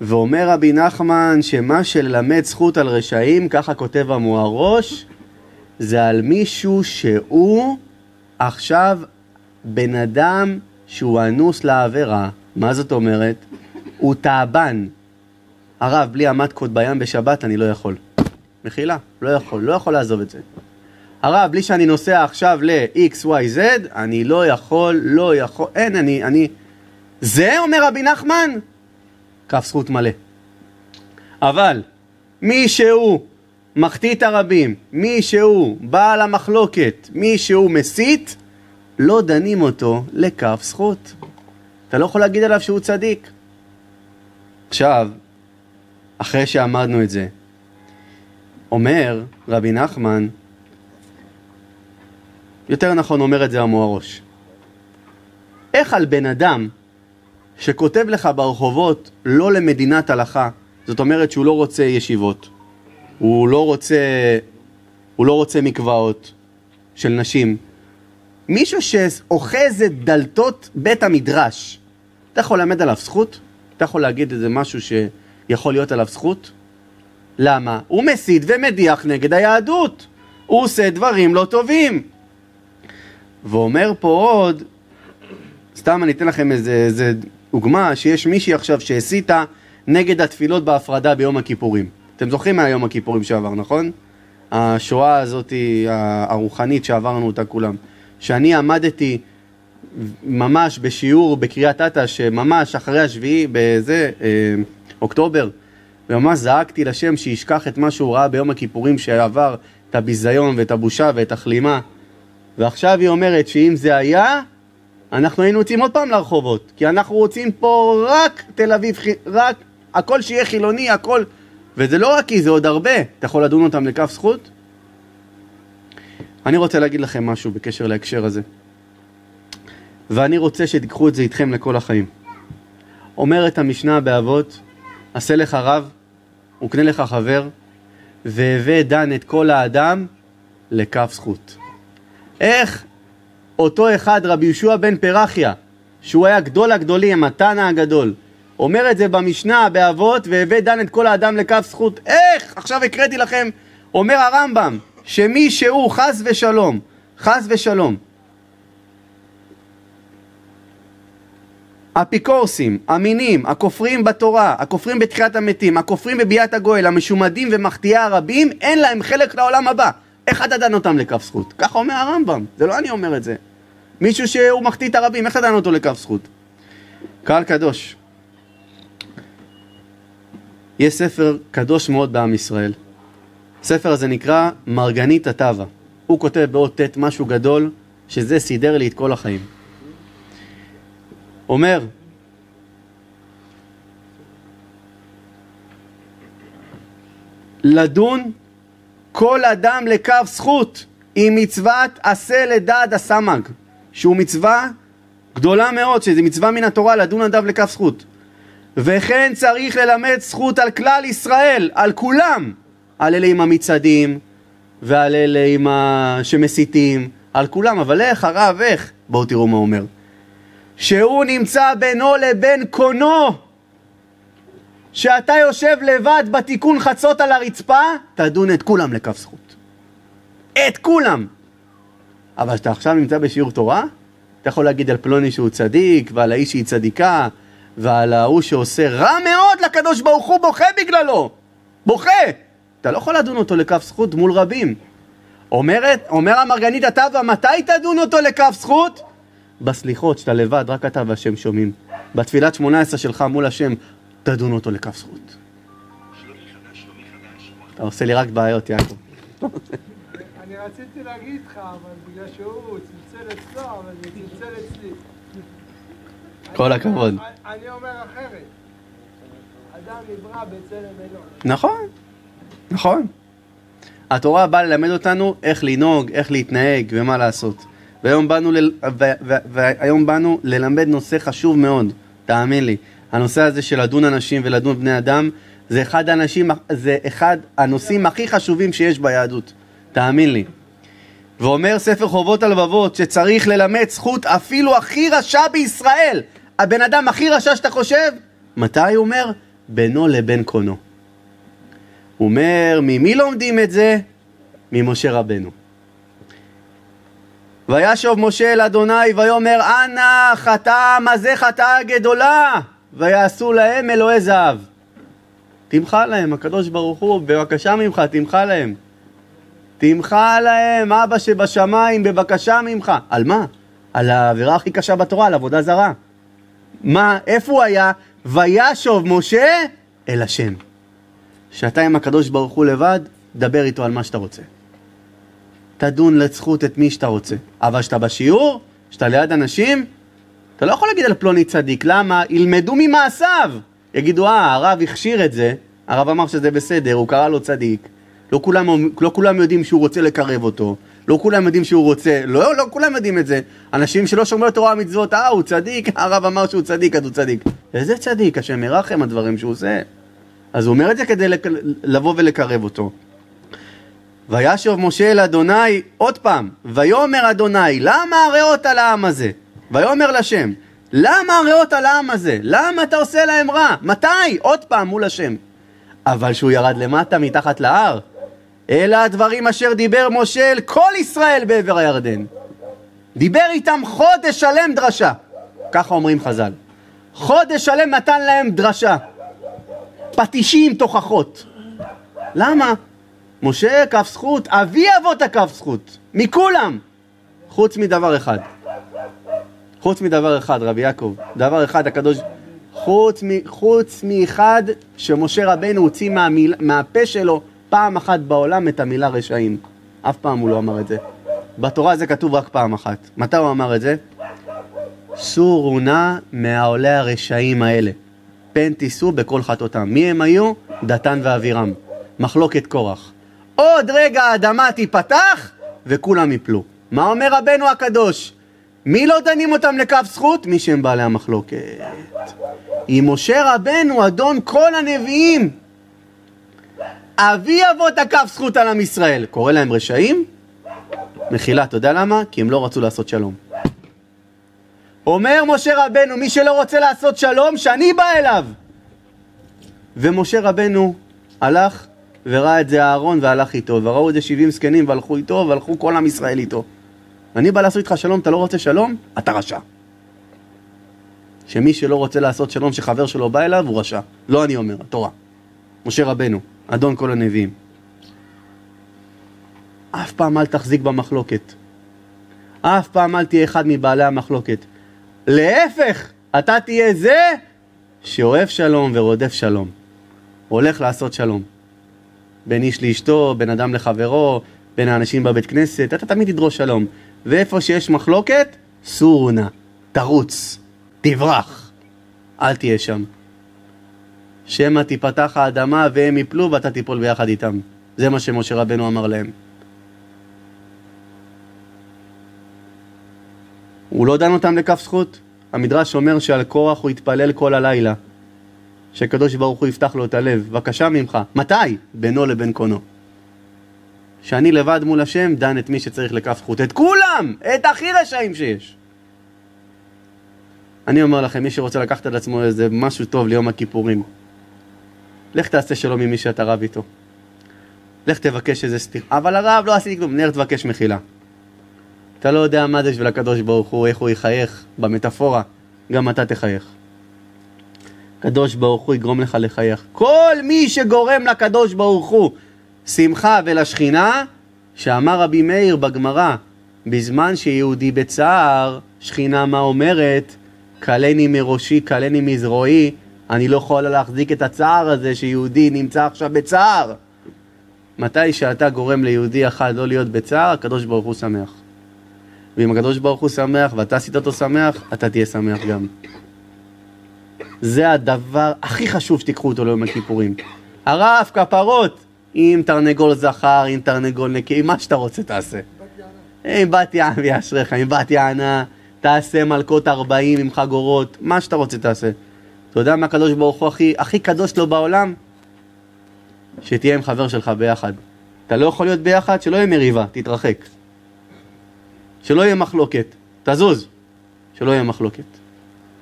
ואומר רבי נחמן שמה שללמד זכות על רשעים, ככה כותב המוהרוש, זה על מישהו שהוא עכשיו בן אדם שהוא אנוס לעבירה. מה זאת אומרת? הוא תאבן. הרב, בלי המטקות בים בשבת אני לא יכול. מחילה, לא יכול, לא יכול לעזוב את זה. הרב, בלי שאני נוסע עכשיו ל-XYZ, אני לא יכול, לא יכול, אין, אני, אני... זה, אומר רבי נחמן, כף זכות מלא. אבל, מי שהוא מחטיא את הרבים, מי שהוא בעל המחלוקת, מי שהוא מסית, לא דנים אותו לכף זכות. אתה לא יכול להגיד עליו שהוא צדיק. עכשיו, אחרי שאמרנו את זה, אומר רבי נחמן, יותר נכון אומר את זה המוהרוש. איך על בן אדם שכותב לך ברחובות לא למדינת הלכה, זאת אומרת שהוא לא רוצה ישיבות, הוא לא רוצה, הוא לא רוצה מקוואות של נשים, מישהו שאוחז את דלתות בית המדרש, אתה יכול ללמד עליו זכות? אתה יכול להגיד איזה משהו שיכול להיות עליו זכות? למה? הוא מסית ומדיח נגד היהדות. הוא עושה דברים לא טובים. ואומר פה עוד, סתם אני אתן לכם איזה, איזה דוגמה, שיש מישהי עכשיו שהסיתה נגד התפילות בהפרדה ביום הכיפורים. אתם זוכרים מהיום הכיפורים שעבר, נכון? השואה הזאת הרוחנית שעברנו אותה כולם. שאני עמדתי ממש בשיעור בקריית אתא, שממש אחרי השביעי, בזה, אה, אוקטובר, וממש זעקתי לשם שישכח את מה שהוא ראה ביום הכיפורים שעבר, את הביזיון ואת הבושה ואת הכלימה. ועכשיו היא אומרת שאם זה היה, אנחנו היינו יוצאים עוד פעם לרחובות, כי אנחנו רוצים פה רק תל אביב, רק הכל שיהיה חילוני, הכל... וזה לא רק כי זה עוד הרבה, אתה יכול לדון אותם לכף זכות? אני רוצה להגיד לכם משהו בקשר להקשר הזה. ואני רוצה שתיקחו את זה איתכם לכל החיים. אומרת המשנה באבות, עשה לך רב, וקנה לך חבר, והווה דן את כל האדם לכף זכות. איך אותו אחד, רבי יהושע בן פרחיה, שהוא היה גדול הגדולים, התנא הגדול, אומר את זה במשנה, באבות, והווה דן את כל האדם לכף זכות. איך? עכשיו הקראתי לכם, אומר הרמב"ם, שמי שהוא חס ושלום, חס ושלום, אפיקורסים, אמינים, הכופרים בתורה, הכופרים בתחיית המתים, הכופרים בביאת הגואל, המשומדים ומחטיאי הרבים, אין להם חלק לעולם הבא. איך אתה דן אותם לכף זכות? ככה אומר הרמב"ם, זה לא אני אומר את זה. מישהו שהוא מחטיא את הרבים, איך אתה דן אותו לכף זכות? קהל קדוש. יש ספר קדוש מאוד בעם ישראל. הספר הזה נקרא מרגנית הטבה. הוא כותב באות ט' משהו גדול, שזה סידר לי את כל החיים. אומר, לדון כל אדם לכף זכות עם מצוות עשה לדד הסמ"ג, שהוא מצווה גדולה מאוד, שזה מצווה מן התורה לדון אדם לכף זכות. וכן צריך ללמד זכות על כלל ישראל, על כולם, על אלה עם המצעדים ועל אלה עם ה... שמסיתים, על כולם, אבל איך הרב, איך? בואו תראו מה הוא אומר. שהוא נמצא בינו לבין קונו, שאתה יושב לבד בתיקון חצות על הרצפה, תדון את כולם לכף זכות. את כולם. אבל כשאתה עכשיו נמצא בשיעור תורה, אתה יכול להגיד על פלוני שהוא צדיק, ועל האיש שהיא צדיקה, ועל ההוא שעושה רע מאוד לקדוש ברוך הוא, בוכה בגללו. בוכה. אתה לא יכול לדון אותו לכף זכות מול רבים. אומרת, אומר המרגנית הטבה, מתי תדון אותו לכף זכות? בסליחות, שאתה לבד, רק אתה והשם שומעים. בתפילת שמונה עשרה שלך מול השם, תדון אותו לכף זכות. אתה עושה לי רק בעיות, יעקב. אני רציתי להגיד לך, אבל בגלל שהוא צלצל אצלו, אבל זה צלצל אצלי. כל הכבוד. אני אומר אחרת. אדם נברא בצלם אלוהים. נכון, נכון. התורה באה ללמד אותנו איך לנהוג, איך להתנהג ומה לעשות. והיום באנו, ל... ו... ו... והיום באנו ללמד נושא חשוב מאוד, תאמין לי. הנושא הזה של לדון אנשים ולדון בני אדם, זה אחד, האנשים, זה אחד הנושאים הכי חשובים שיש ביהדות, תאמין לי. ואומר ספר חובות הלבבות שצריך ללמד זכות אפילו הכי רשע בישראל. הבן אדם הכי רשע שאתה חושב, מתי הוא אומר? בינו לבין קונו. הוא אומר, ממי לומדים את זה? ממשה רבנו. וישוב משה אל אדוני ויאמר אנא חטאה מה זה חטאה גדולה ויעשו להם אלוהי זהב. תמחה להם, הקדוש ברוך הוא, בבקשה ממך, תמחה להם. תמחה להם, אבא שבשמיים, בבקשה ממך. על מה? על העבירה הכי קשה בתורה, על עבודה זרה. מה, איפה הוא היה? וישוב משה אל השם. שאתה עם הקדוש ברוך הוא לבד, דבר איתו על מה שאתה רוצה. תדון לזכות את מי שאתה רוצה. אבל כשאתה בשיעור, כשאתה ליד אנשים, אתה לא יכול להגיד על פלוני צדיק, למה? ילמדו ממעשיו. יגידו, אה, הרב הכשיר את זה, הרב אמר שזה בסדר, הוא קרא לו צדיק. לא כולם, לא כולם יודעים שהוא רוצה לקרב אותו, לא כולם יודעים שהוא רוצה, לא, לא כולם יודעים את זה. אנשים שלא שומרים תורה ומצוות, אה, הוא צדיק, הרב אמר שהוא צדיק, אז הוא צדיק. איזה צדיק? השם ירחם הדברים שהוא עושה. אז הוא אומר את זה כדי. לבוא ולקרב אותו. וישוב משה אל אדוני, עוד פעם, ויאמר אדוני, למה הריאות על העם הזה? ויאמר לשם, למה הריאות על העם הזה? למה אתה עושה להם רע? מתי? עוד פעם מול השם. אבל שהוא ירד למטה מתחת להר, אלה הדברים אשר דיבר משה אל כל ישראל בעבר הירדן. דיבר איתם חודש שלם דרשה. ככה אומרים חז"ל. חודש שלם נתן להם דרשה. פטישים תוכחות. למה? משה כף זכות, אבי אבות הכף זכות, מכולם, חוץ מדבר אחד. חוץ מדבר אחד, רבי יעקב, דבר אחד הקדוש, חוץ, מ, חוץ מאחד שמשה רבנו הוציא מהמיל, מהפה שלו פעם אחת בעולם את המילה רשעים. אף פעם הוא לא אמר את זה. בתורה זה כתוב רק פעם אחת. מתי הוא אמר את זה? סורו נא מהעולי הרשעים האלה. פן תישאו בכל חטאותם. מי הם היו? דתן ואבירם. מחלוקת קורח. עוד רגע האדמה תיפתח וכולם יפלו. מה אומר רבנו הקדוש? מי לא דנים אותם לכף זכות? מי שהם בעלי המחלוקת. עם משה רבנו, אדון כל הנביאים, אבי אבות הכף זכות על עם ישראל. קורא להם רשעים? מחילה, אתה יודע למה? כי הם לא רצו לעשות שלום. אומר משה רבנו, מי שלא רוצה לעשות שלום, שאני בא אליו. ומשה רבנו הלך וראה את זה אהרון והלך איתו, וראו את זה 70 זקנים והלכו איתו, והלכו כל עם ישראל איתו. אני בא לעשות איתך שלום, אתה לא רוצה שלום? אתה רשע. שמי שלא רוצה לעשות שלום שחבר שלו בא אליו, הוא רשע. לא אני אומר, התורה. משה רבנו, אדון כל הנביאים. אף פעם אל תחזיק במחלוקת. אף פעם אל תהיה אחד מבעלי המחלוקת. להפך, אתה תהיה זה שאוהב שלום ורודף שלום. הולך לעשות שלום. בין איש לאשתו, בין אדם לחברו, בין האנשים בבית כנסת, אתה תמיד תדרוש שלום. ואיפה שיש מחלוקת, סורו נא, תרוץ, תברח, אל תהיה שם. שמא תיפתח האדמה והם יפלו ואתה תיפול ביחד איתם. זה מה שמשה רבנו אמר להם. הוא לא דן אותם לכף זכות. המדרש אומר שעל קורח הוא התפלל כל הלילה. שקדוש ברוך הוא יפתח לו את הלב. בבקשה ממך. מתי? בינו לבין קונו. שאני לבד מול השם דן את מי שצריך לכף זכות. את כולם! את הכי רשעים שיש. אני אומר לכם, מי שרוצה לקחת על עצמו איזה משהו טוב ליום הכיפורים, לך תעשה שלום עם מי שאתה רב איתו. לך תבקש איזה סליחה. אבל הרב לא עשיתי כלום, נר תבקש מחילה. אתה לא יודע מה זה בשביל הקדוש ברוך הוא, איך הוא יחייך, במטאפורה, גם אתה תחייך. הקדוש ברוך הוא יגרום לך לחייך. כל מי שגורם לקדוש ברוך הוא שמחה ולשכינה, שאמר רבי מאיר בגמרא, בזמן שיהודי בצער, שכינה מה אומרת? כלני מראשי, כלני מזרועי, אני לא יכול להחזיק את הצער הזה שיהודי נמצא עכשיו בצער. מתי שאתה גורם ליהודי אחד לא להיות בצער, הקדוש ברוך הוא שמח. ואם הקדוש ברוך הוא שמח ואתה עשית אותו שמח, אתה תהיה שמח גם. זה הדבר הכי חשוב שתיקחו אותו ליום הכיפורים. הרף, כפרות, אם תרנגול זכר, אם תרנגול נקי, מה שאתה רוצה תעשה. אם בת יענה ויאשריך, אם בת יענה, תעשה מלכות ארבעים עם חגורות, מה שאתה רוצה תעשה. אתה יודע מה הקדוש ברוך הוא הכי, הכי קדוש לו בעולם? שתהיה עם חבר שלך ביחד. אתה לא יכול להיות ביחד, שלא יהיה מריבה, תתרחק. שלא יהיה מחלוקת, תזוז, שלא יהיה מחלוקת.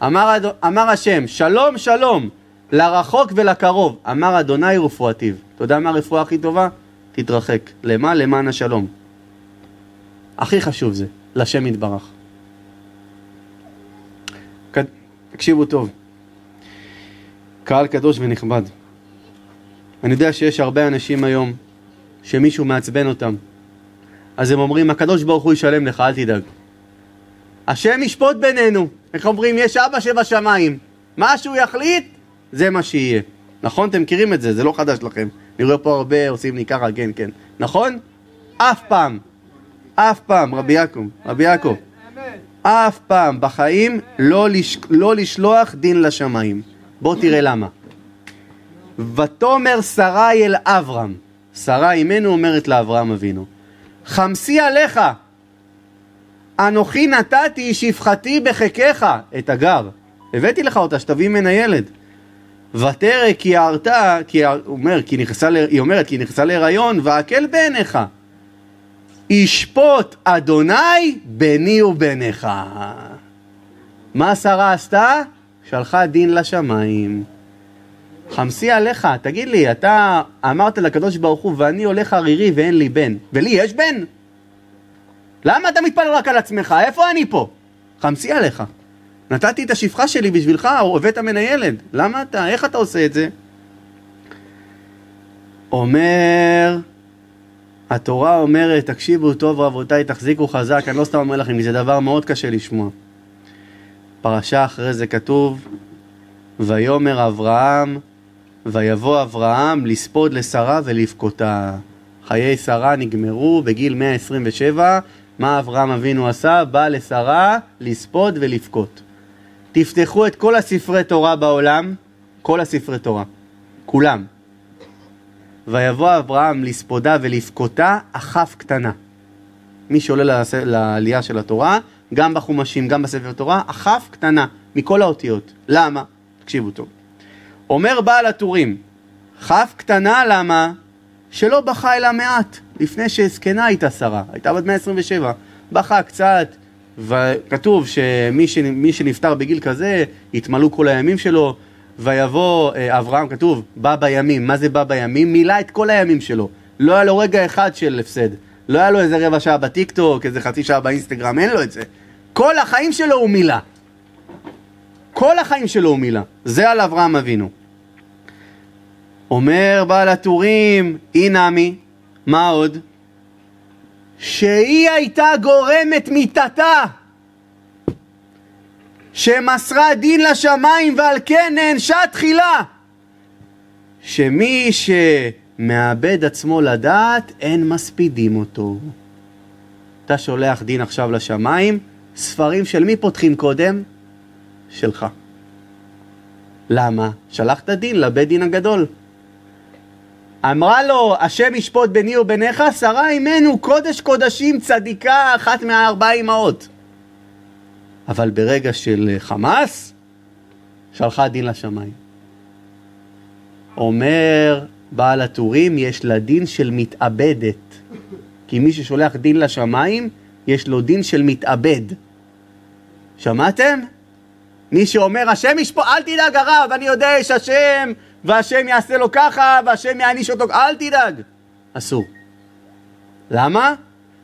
אמר, אמר השם, שלום שלום, לרחוק ולקרוב, אמר אדוני רפואתיו. אתה יודע מה הרפואה הכי טובה? תתרחק. למה? למען השלום. הכי חשוב זה, לשם יתברך. תקשיבו טוב, קהל קדוש ונכבד, אני יודע שיש הרבה אנשים היום שמישהו מעצבן אותם, אז הם אומרים, הקדוש ברוך הוא ישלם לך, אל תדאג. השם ישפוט בינינו. איך אומרים, יש אבא שבשמיים. מה שהוא יחליט, זה מה שיהיה. נכון? אתם מכירים את זה, זה לא חדש לכם. אני רואה פה הרבה עושים לי ככה, כן, כן. נכון? אף פעם. אף פעם, רבי יעקב. רבי יעקב. אף פעם בחיים לא, לש... לא לשלוח דין לשמיים. בוא תראה למה. ותאמר שרי אל אברהם, שרה אימנו אומרת לאברהם אבינו, חמסי עליך, אנוכי נתתי שפחתי בחיקך, את הגר, הבאתי לך אותה שתביא ממנה ילד. ותרא כי הערתה, כי אומר, כי נכנסה, היא אומרת כי נכנסה להיריון, והקל בעיניך. ישפוט אדוני ביני וביניך. מה שרה עשתה? שלחה דין לשמיים. חמסי עליך, תגיד לי, אתה אמרת לקדוש ברוך הוא, ואני הולך ערירי ואין לי בן, ולי יש בן? למה אתה מתפלל רק על עצמך? איפה אני פה? חמסי עליך. נתתי את השפחה שלי בשבילך, הבאת ממנה ילד. למה אתה, איך אתה עושה את זה? אומר, התורה אומרת, תקשיבו טוב רבותיי, תחזיקו חזק, אני לא סתם אומר לכם, זה דבר מאוד קשה לשמוע. פרשה אחרי זה כתוב, ויאמר אברהם, ויבוא אברהם לספוד לשרה ולבכותה. חיי שרה נגמרו בגיל 127, מה אברהם אבינו עשה? בא לשרה לספוד ולבכות. תפתחו את כל הספרי תורה בעולם, כל הספרי תורה, כולם. ויבוא אברהם לספודה ולבכותה, אחף קטנה. מי שעולה לעלייה של התורה, גם בחומשים, גם בספר תורה, אחף קטנה מכל האותיות. למה? תקשיבו טוב. אומר בעל הטורים, כף קטנה למה? שלא בכה אלא מעט, לפני שזקנה הייתה שרה, הייתה בת 127, בכה קצת, וכתוב שמי שנפטר בגיל כזה, יתמלאו כל הימים שלו, ויבוא אה, אברהם, כתוב, בא בימים, מה זה בא בימים? מילא את כל הימים שלו, לא היה לו רגע אחד של הפסד, לא היה לו איזה רבע שעה בטיקטוק, איזה חצי שעה באינסטגרם, אין לו את זה. כל החיים שלו הוא מילא. כל החיים שלו הוא מילא. זה על אברהם אבינו. אומר בעל הטורים, אי נמי, מה עוד? שהיא הייתה גורמת מיתתה, שמסרה דין לשמיים ועל כן נענשה תחילה, שמי שמאבד עצמו לדעת, אין מספידים אותו. אתה שולח דין עכשיו לשמיים, ספרים של מי פותחים קודם? שלך. למה? שלחת דין לבית דין הגדול. אמרה לו, השם ישפוט ביני וביניך, שרה אימנו, קודש קודשים, צדיקה, אחת מהארבע אמהות. אבל ברגע של חמאס, שלחה דין לשמיים. אומר בעל הטורים, יש לה דין של מתאבדת. כי מי ששולח דין לשמיים, יש לו דין של מתאבד. שמעתם? מי שאומר, השם ישפוט, אל תדאג הרב, אני יודע, יש השם, והשם יעשה לו ככה, והשם יעניש אותו, אל תדאג. אסור. למה?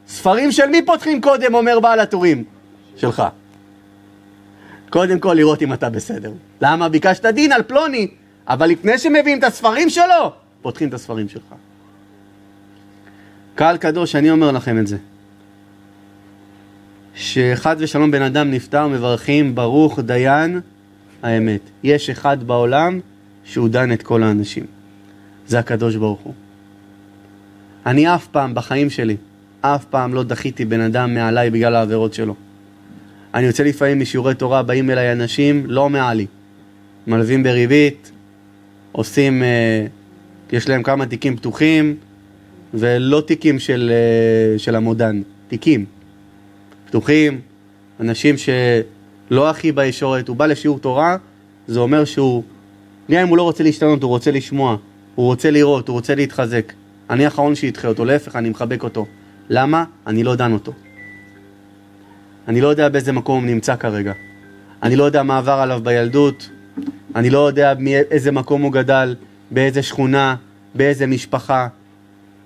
ספרים של מי פותחים קודם, אומר בעל הטורים? שלך. קודם כל לראות אם אתה בסדר. למה? ביקשת דין על פלוני, אבל לפני שמביאים את הספרים שלו, פותחים את הספרים שלך. קהל קדוש, אני אומר לכם את זה. שחד ושלום בן אדם נפטר, מברכים ברוך דיין האמת. יש אחד בעולם שהוא דן את כל האנשים. זה הקדוש ברוך הוא. אני אף פעם בחיים שלי, אף פעם לא דחיתי בן אדם מעליי בגלל העבירות שלו. אני יוצא לפעמים משיעורי תורה, באים אליי אנשים לא מעלי. מלווים בריבית, עושים, אה, יש להם כמה תיקים פתוחים, ולא תיקים של, אה, של המודן, תיקים. פתוחים, אנשים שלא הכי בישורת, הוא בא לשיעור תורה, זה אומר שהוא גם אם הוא לא רוצה להשתנות, הוא רוצה לשמוע, הוא רוצה לראות, הוא רוצה להתחזק. אני האחרון שידחה אותו, להפך, אני מחבק אותו. למה? אני לא דן אותו. אני לא יודע באיזה מקום הוא נמצא כרגע. אני לא יודע מה עבר עליו בילדות, אני לא יודע מאיזה מקום הוא גדל, באיזה שכונה, באיזה משפחה.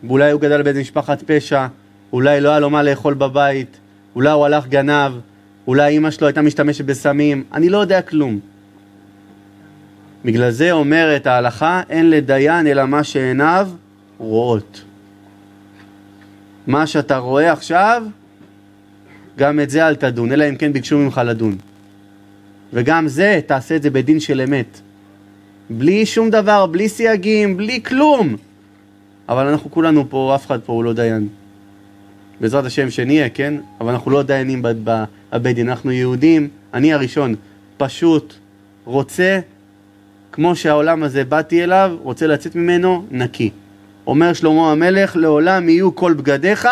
אולי הוא גדל באיזה משפחת פשע, אולי לא היה לו מה לאכול בבית, אולי הוא הלך גנב, אולי אימא שלו הייתה משתמשת בסמים, אני לא יודע כלום. בגלל זה אומרת ההלכה, אין לדיין אלא מה שעיניו רואות. מה שאתה רואה עכשיו, גם את זה אל תדון, אלא אם כן ביקשו ממך לדון. וגם זה, תעשה את זה בדין של אמת. בלי שום דבר, בלי סייגים, בלי כלום. אבל אנחנו כולנו פה, אף אחד פה הוא לא דיין. בעזרת השם שנהיה, כן? אבל אנחנו לא דיינים הבית דין. אנחנו יהודים, אני הראשון, פשוט רוצה, כמו שהעולם הזה באתי אליו, רוצה לצאת ממנו נקי. אומר שלמה המלך, לעולם יהיו כל בגדיך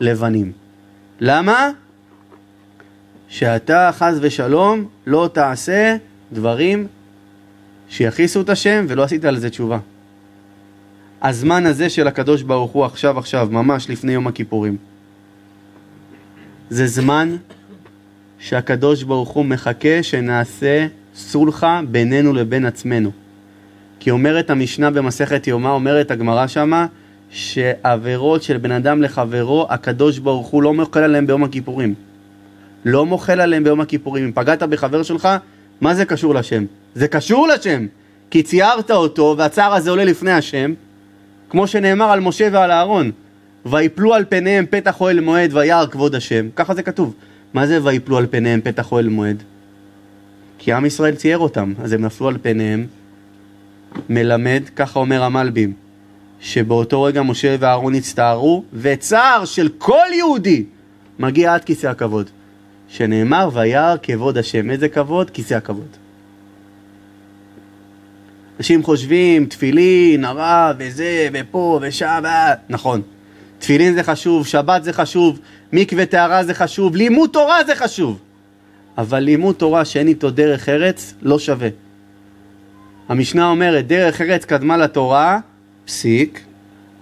לבנים. למה? שאתה חס ושלום לא תעשה דברים שיכעיסו את השם ולא עשית על זה תשובה. הזמן הזה של הקדוש ברוך הוא עכשיו עכשיו, ממש לפני יום הכיפורים, זה זמן שהקדוש ברוך הוא מחכה שנעשה סולחה בינינו לבין עצמנו. כי אומרת המשנה במסכת יומא, אומרת הגמרא שמה, שעבירות של בן אדם לחברו, הקדוש ברוך הוא לא מוחל עליהם ביום הכיפורים. לא מוחל עליהם ביום הכיפורים. אם פגעת בחבר שלך, מה זה קשור לשם? זה קשור לשם, כי ציירת אותו והצער הזה עולה לפני השם, כמו שנאמר על משה ועל אהרון. ויפלו על פניהם פתח אוהל מועד וירא כבוד השם, ככה זה כתוב. מה זה ויפלו על פניהם פתח אוהל מועד? כי עם ישראל צייר אותם, אז הם נפלו על פניהם. מלמד, ככה אומר המלבים, שבאותו רגע משה ואהרון הצטערו, וצער של כל יהודי מגיע עד כיסא הכבוד. שנאמר וירא כבוד השם. איזה כבוד? כיסא הכבוד. אנשים חושבים תפילין, הרב, וזה, ופה, ושם, נכון. תפילין זה חשוב, שבת זה חשוב, מקווה טהרה זה חשוב, לימוד תורה זה חשוב. אבל לימוד תורה שאין איתו דרך ארץ לא שווה. המשנה אומרת, דרך ארץ קדמה לתורה, פסיק,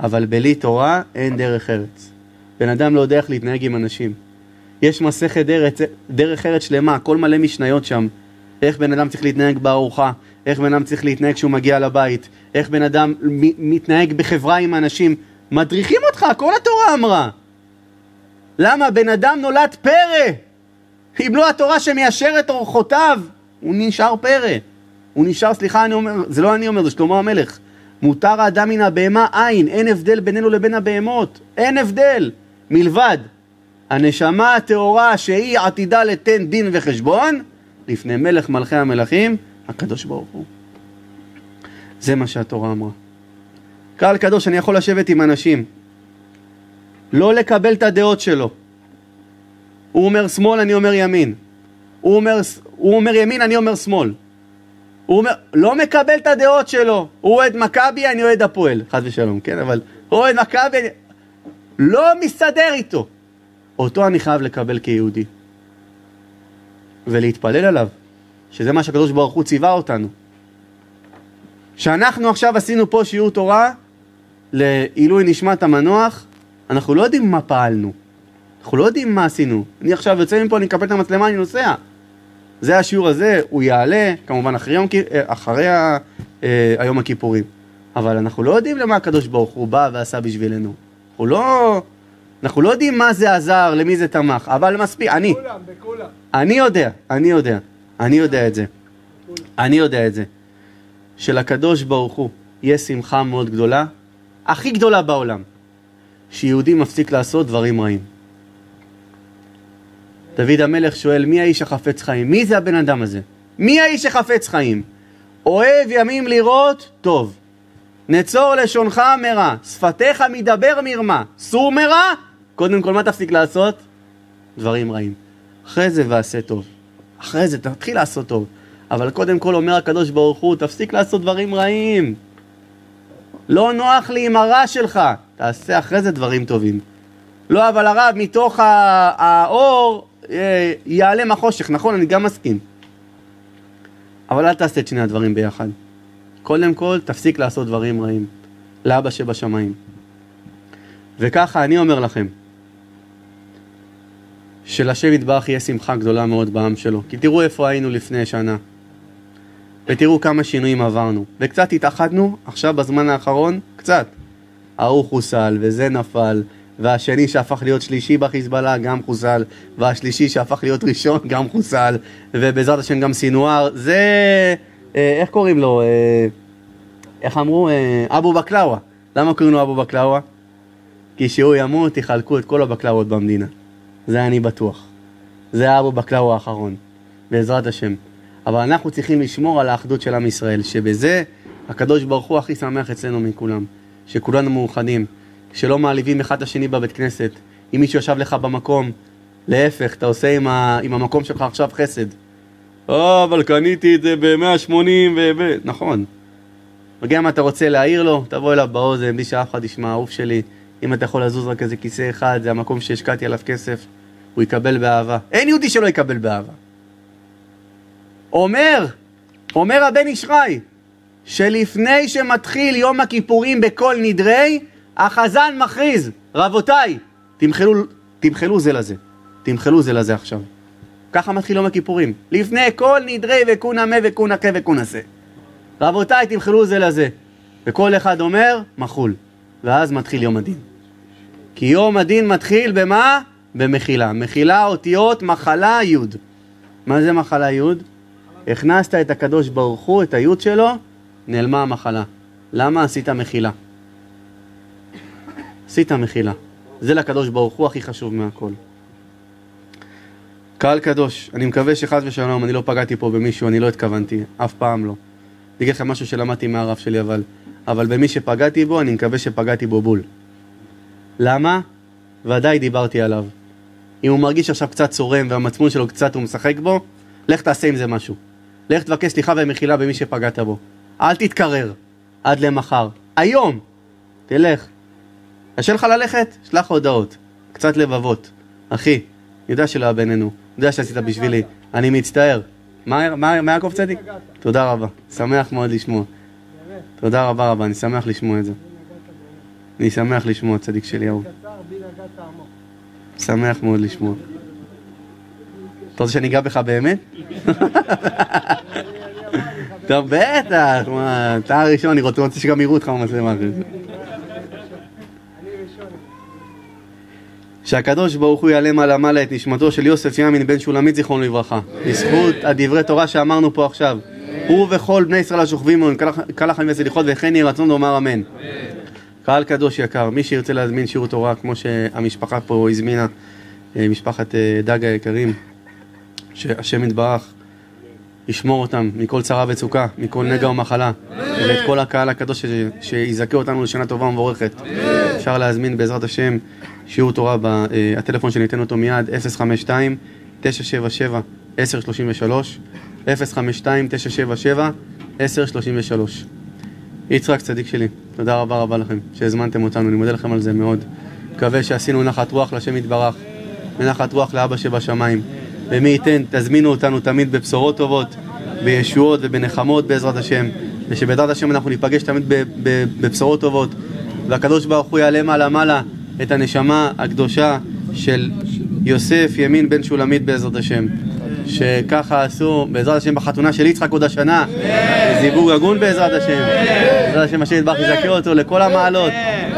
אבל בלי תורה אין דרך ארץ. בן אדם לא יודע איך להתנהג עם אנשים. יש מסכת דרך, דרך ארץ שלמה, הכל מלא משניות שם. איך בן אדם צריך להתנהג בארוחה, איך בן אדם צריך להתנהג כשהוא מגיע לבית, איך בן אדם מתנהג בחברה עם אנשים. מדריכים אותך, כל התורה אמרה. למה? בן אדם נולד פרא. אם לא התורה שמיישרת אורחותיו, הוא נשאר פרא. הוא נשאר, סליחה, אני אומר, זה לא אני אומר, זה שלמה המלך. מותר האדם מן הבהמה אין, אין הבדל בינינו לבין הבהמות. אין הבדל. מלבד הנשמה הטהורה שהיא עתידה לתן דין וחשבון לפני מלך מלכי המלכים, הקדוש ברוך הוא. זה מה שהתורה אמרה. קהל קדוש, אני יכול לשבת עם אנשים, לא לקבל את הדעות שלו. הוא אומר שמאל, אני אומר ימין. הוא אומר, הוא אומר ימין, אני אומר שמאל. הוא אומר, לא מקבל את הדעות שלו. הוא אוהד מכבי, אני אוהד הפועל. חס ושלום, כן? אבל הוא אוהד מכבי, אני... לא מסתדר איתו. אותו אני חייב לקבל כיהודי. ולהתפלל עליו, שזה מה שהקדוש ברוך הוא ציווה אותנו. שאנחנו עכשיו עשינו פה שיעור תורה לעילוי נשמת המנוח, אנחנו לא יודעים מה פעלנו. אנחנו לא יודעים מה עשינו. אני עכשיו יוצא מפה, אני אקבל את המצלמה, אני נוסע. זה השיעור הזה, הוא יעלה, כמובן אחרי, יום, אחרי ה, אה, היום הכיפורים. אבל אנחנו לא יודעים למה הקדוש ברוך הוא בא ועשה בשבילנו. אנחנו לא, אנחנו לא יודעים מה זה עזר, למי זה תמך, אבל מספיק, אני. בכולם, בכולם. אני יודע, אני יודע, אני יודע את זה. אני יודע את זה. שלקדוש ברוך הוא יש שמחה מאוד גדולה, הכי גדולה בעולם, שיהודי מפסיק לעשות דברים רעים. דוד המלך שואל, מי האיש החפץ חיים? מי זה הבן אדם הזה? מי האיש החפץ חיים? אוהב ימים לראות טוב. נצור לשונך מרע, שפתיך מדבר מרמה, סור מרע, קודם כל מה תפסיק לעשות? דברים רעים. אחרי זה ועשה טוב. אחרי זה תתחיל לעשות טוב. אבל קודם כל אומר הקדוש ברוך הוא, תפסיק לעשות דברים רעים. לא נוח לי עם הרע שלך, תעשה אחרי זה דברים טובים. לא, אבל הרב, מתוך האור ייעלם החושך, נכון, אני גם מסכים. אבל אל תעשה את שני הדברים ביחד. קודם כל, תפסיק לעשות דברים רעים. לאבא שבשמיים. וככה אני אומר לכם, שלשם יתברך יהיה שמחה גדולה מאוד בעם שלו. כי תראו איפה היינו לפני שנה. ותראו כמה שינויים עברנו. וקצת התאחדנו, עכשיו בזמן האחרון, קצת. ההוא חוסל, וזה נפל, והשני שהפך להיות שלישי בחיזבאללה גם חוסל, והשלישי שהפך להיות ראשון גם חוסל, ובעזרת השם גם סינואר. זה, אה, איך קוראים לו? אה, איך אמרו? אה, אבו בקלאווה. למה קוראים לו אבו בקלאווה? כי כשהוא ימות יחלקו את כל הבקלאוות במדינה. זה אני בטוח. זה אבו בקלאווה האחרון, בעזרת השם. אבל אנחנו צריכים לשמור על האחדות של עם ישראל, שבזה הקדוש ברוך הוא הכי שמח אצלנו מכולם, שכולנו מאוחדים, שלא מעליבים אחד את השני בבית כנסת. אם מישהו ישב לך במקום להפך, אתה עושה עם, ה, עם המקום שלך עכשיו חסד. אה, אבל קניתי את זה ב-180 ו... ו... נכון. וגם אם אתה רוצה להעיר לו, תבוא אליו באוזן, בלי שאף אחד ישמע, אהוב שלי. אם אתה יכול לזוז רק איזה כיסא אחד, זה המקום שהשקעתי עליו כסף, הוא יקבל באהבה. אין יהודי שלא יקבל באהבה. אומר, אומר הבן איש חי, שלפני שמתחיל יום הכיפורים בכל נדרי, החזן מכריז, רבותיי, תמחלו, תמחלו זה לזה, תמחלו זה לזה עכשיו. ככה מתחיל יום הכיפורים. לפני כל נדרי וכונה מה וכונה חה וכונה זה. רבותיי, תמחלו זה לזה. וכל אחד אומר, מחול. ואז מתחיל יום הדין. כי יום הדין מתחיל במה? במחילה. מחילה אותיות מחלה י'. מה זה מחלה י'? הכנסת את הקדוש ברוך הוא, את הי' שלו, נעלמה המחלה. למה עשית מחילה? עשית מחילה. זה לקדוש ברוך הוא הכי חשוב מהכל. קהל קדוש, אני מקווה שחס ושלום אני לא פגעתי פה במישהו, אני לא התכוונתי, אף פעם לא. אני אגיד לכם משהו שלמדתי מהרב שלי אבל, אבל במי שפגעתי בו, אני מקווה שפגעתי בו בול. למה? ודאי דיברתי עליו. אם הוא מרגיש עכשיו קצת צורם והמצפון שלו קצת הוא משחק בו, לך תעשה עם זה משהו. לך תבקש סליחה ומחילה במי שפגעת בו. אל תתקרר עד למחר. היום! תלך. קשה לך ללכת? שלח הודעות. קצת לבבות. אחי, יודע שלא היה בינינו. יודע שעשית בשבילי. אני מצטער. מה, יעקב צדיק? תודה רבה. שמח מאוד לשמוע. תודה רבה רבה, אני שמח לשמוע את זה. אני שמח לשמוע, צדיק שלי אהוב. שמח מאוד לשמוע. אתה רוצה שאני אגע בך באמת? טוב, בטח, אתה הראשון, אני רוצה שגם יראו אותך במצלמה אחרי זה. אני ראשון. שהקדוש ברוך הוא יעלה מעלה מעלה את נשמתו של יוסף ימין בן שולמית זיכרונו לברכה. בזכות הדברי תורה שאמרנו פה עכשיו. הוא וכל בני ישראל השוכבים בו, קל לכם וסליחות וכן יהי רצון לומר אמן. קהל קדוש יקר, מי שירצה להזמין שיעור תורה כמו שהמשפחה פה הזמינה, אה, משפחת אה, דג היקרים, שהשם יתברך ישמור אותם מכל צרה וצוקה, מכל נגע ומחלה, ואת כל הקהל הקדוש שיזכה אותנו לשנה טובה ומבורכת. אפשר להזמין בעזרת השם שיעור תורה בטלפון שניתן אותו מיד, 052 977 1033 052 977 1033 יצחק צדיק שלי, תודה רבה רבה לכם שהזמנתם אותנו, אני מודה לכם על זה מאוד. מקווה שעשינו נחת רוח לשם יתברך, ונחת רוח לאבא שבשמיים. ומי ייתן, תזמינו אותנו תמיד בבשורות טובות, בישועות ובנחמות בעזרת השם, ושבעזרת השם אנחנו ניפגש תמיד בבשורות טובות, והקדוש ברוך הוא יעלה מעלה מעלה את הנשמה הקדושה של יוסף ימין בן שולמית בעזרת השם. שככה עשו בעזרת השם בחתונה של יצחק עוד השנה, זיווג הגון בעזרת השם, בעזרת השם השם יתברך יזכה אותו לכל המעלות,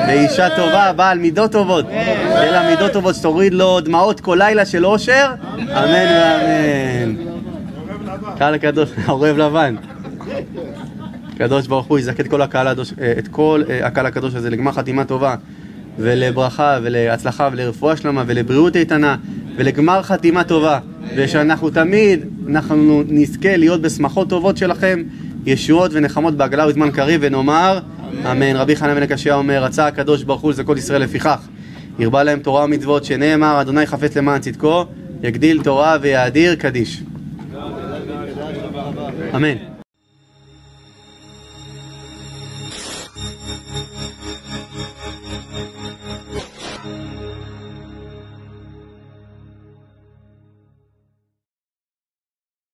לאישה טובה, בעל מידות טובות, שיהיה לה מידות טובות, שתוריד לו דמעות כל לילה של אושר, אמן. ואמן. קהל הקדוש, עורב לבן. הקדוש ברוך הוא יזכה את כל הקהל, הדוש, את כל אה, הקהל הקדוש הזה לגמר חתימה טובה ולברכה ולהצלחה ולרפואה שלמה ולבריאות איתנה ולגמר חתימה טובה. ושאנחנו תמיד, אנחנו נזכה להיות בשמחות טובות שלכם ישועות ונחמות בעגלה ובזמן קריב ונאמר אמן. רבי חנן בן הקשיא אומר רצה הקדוש ברוך הוא לזכות ישראל לפיכך. ירבה להם תורה ומצוות שנאמר אדוני חפץ למען צדקו יגדיל תורה ויאדיר קדיש. אמן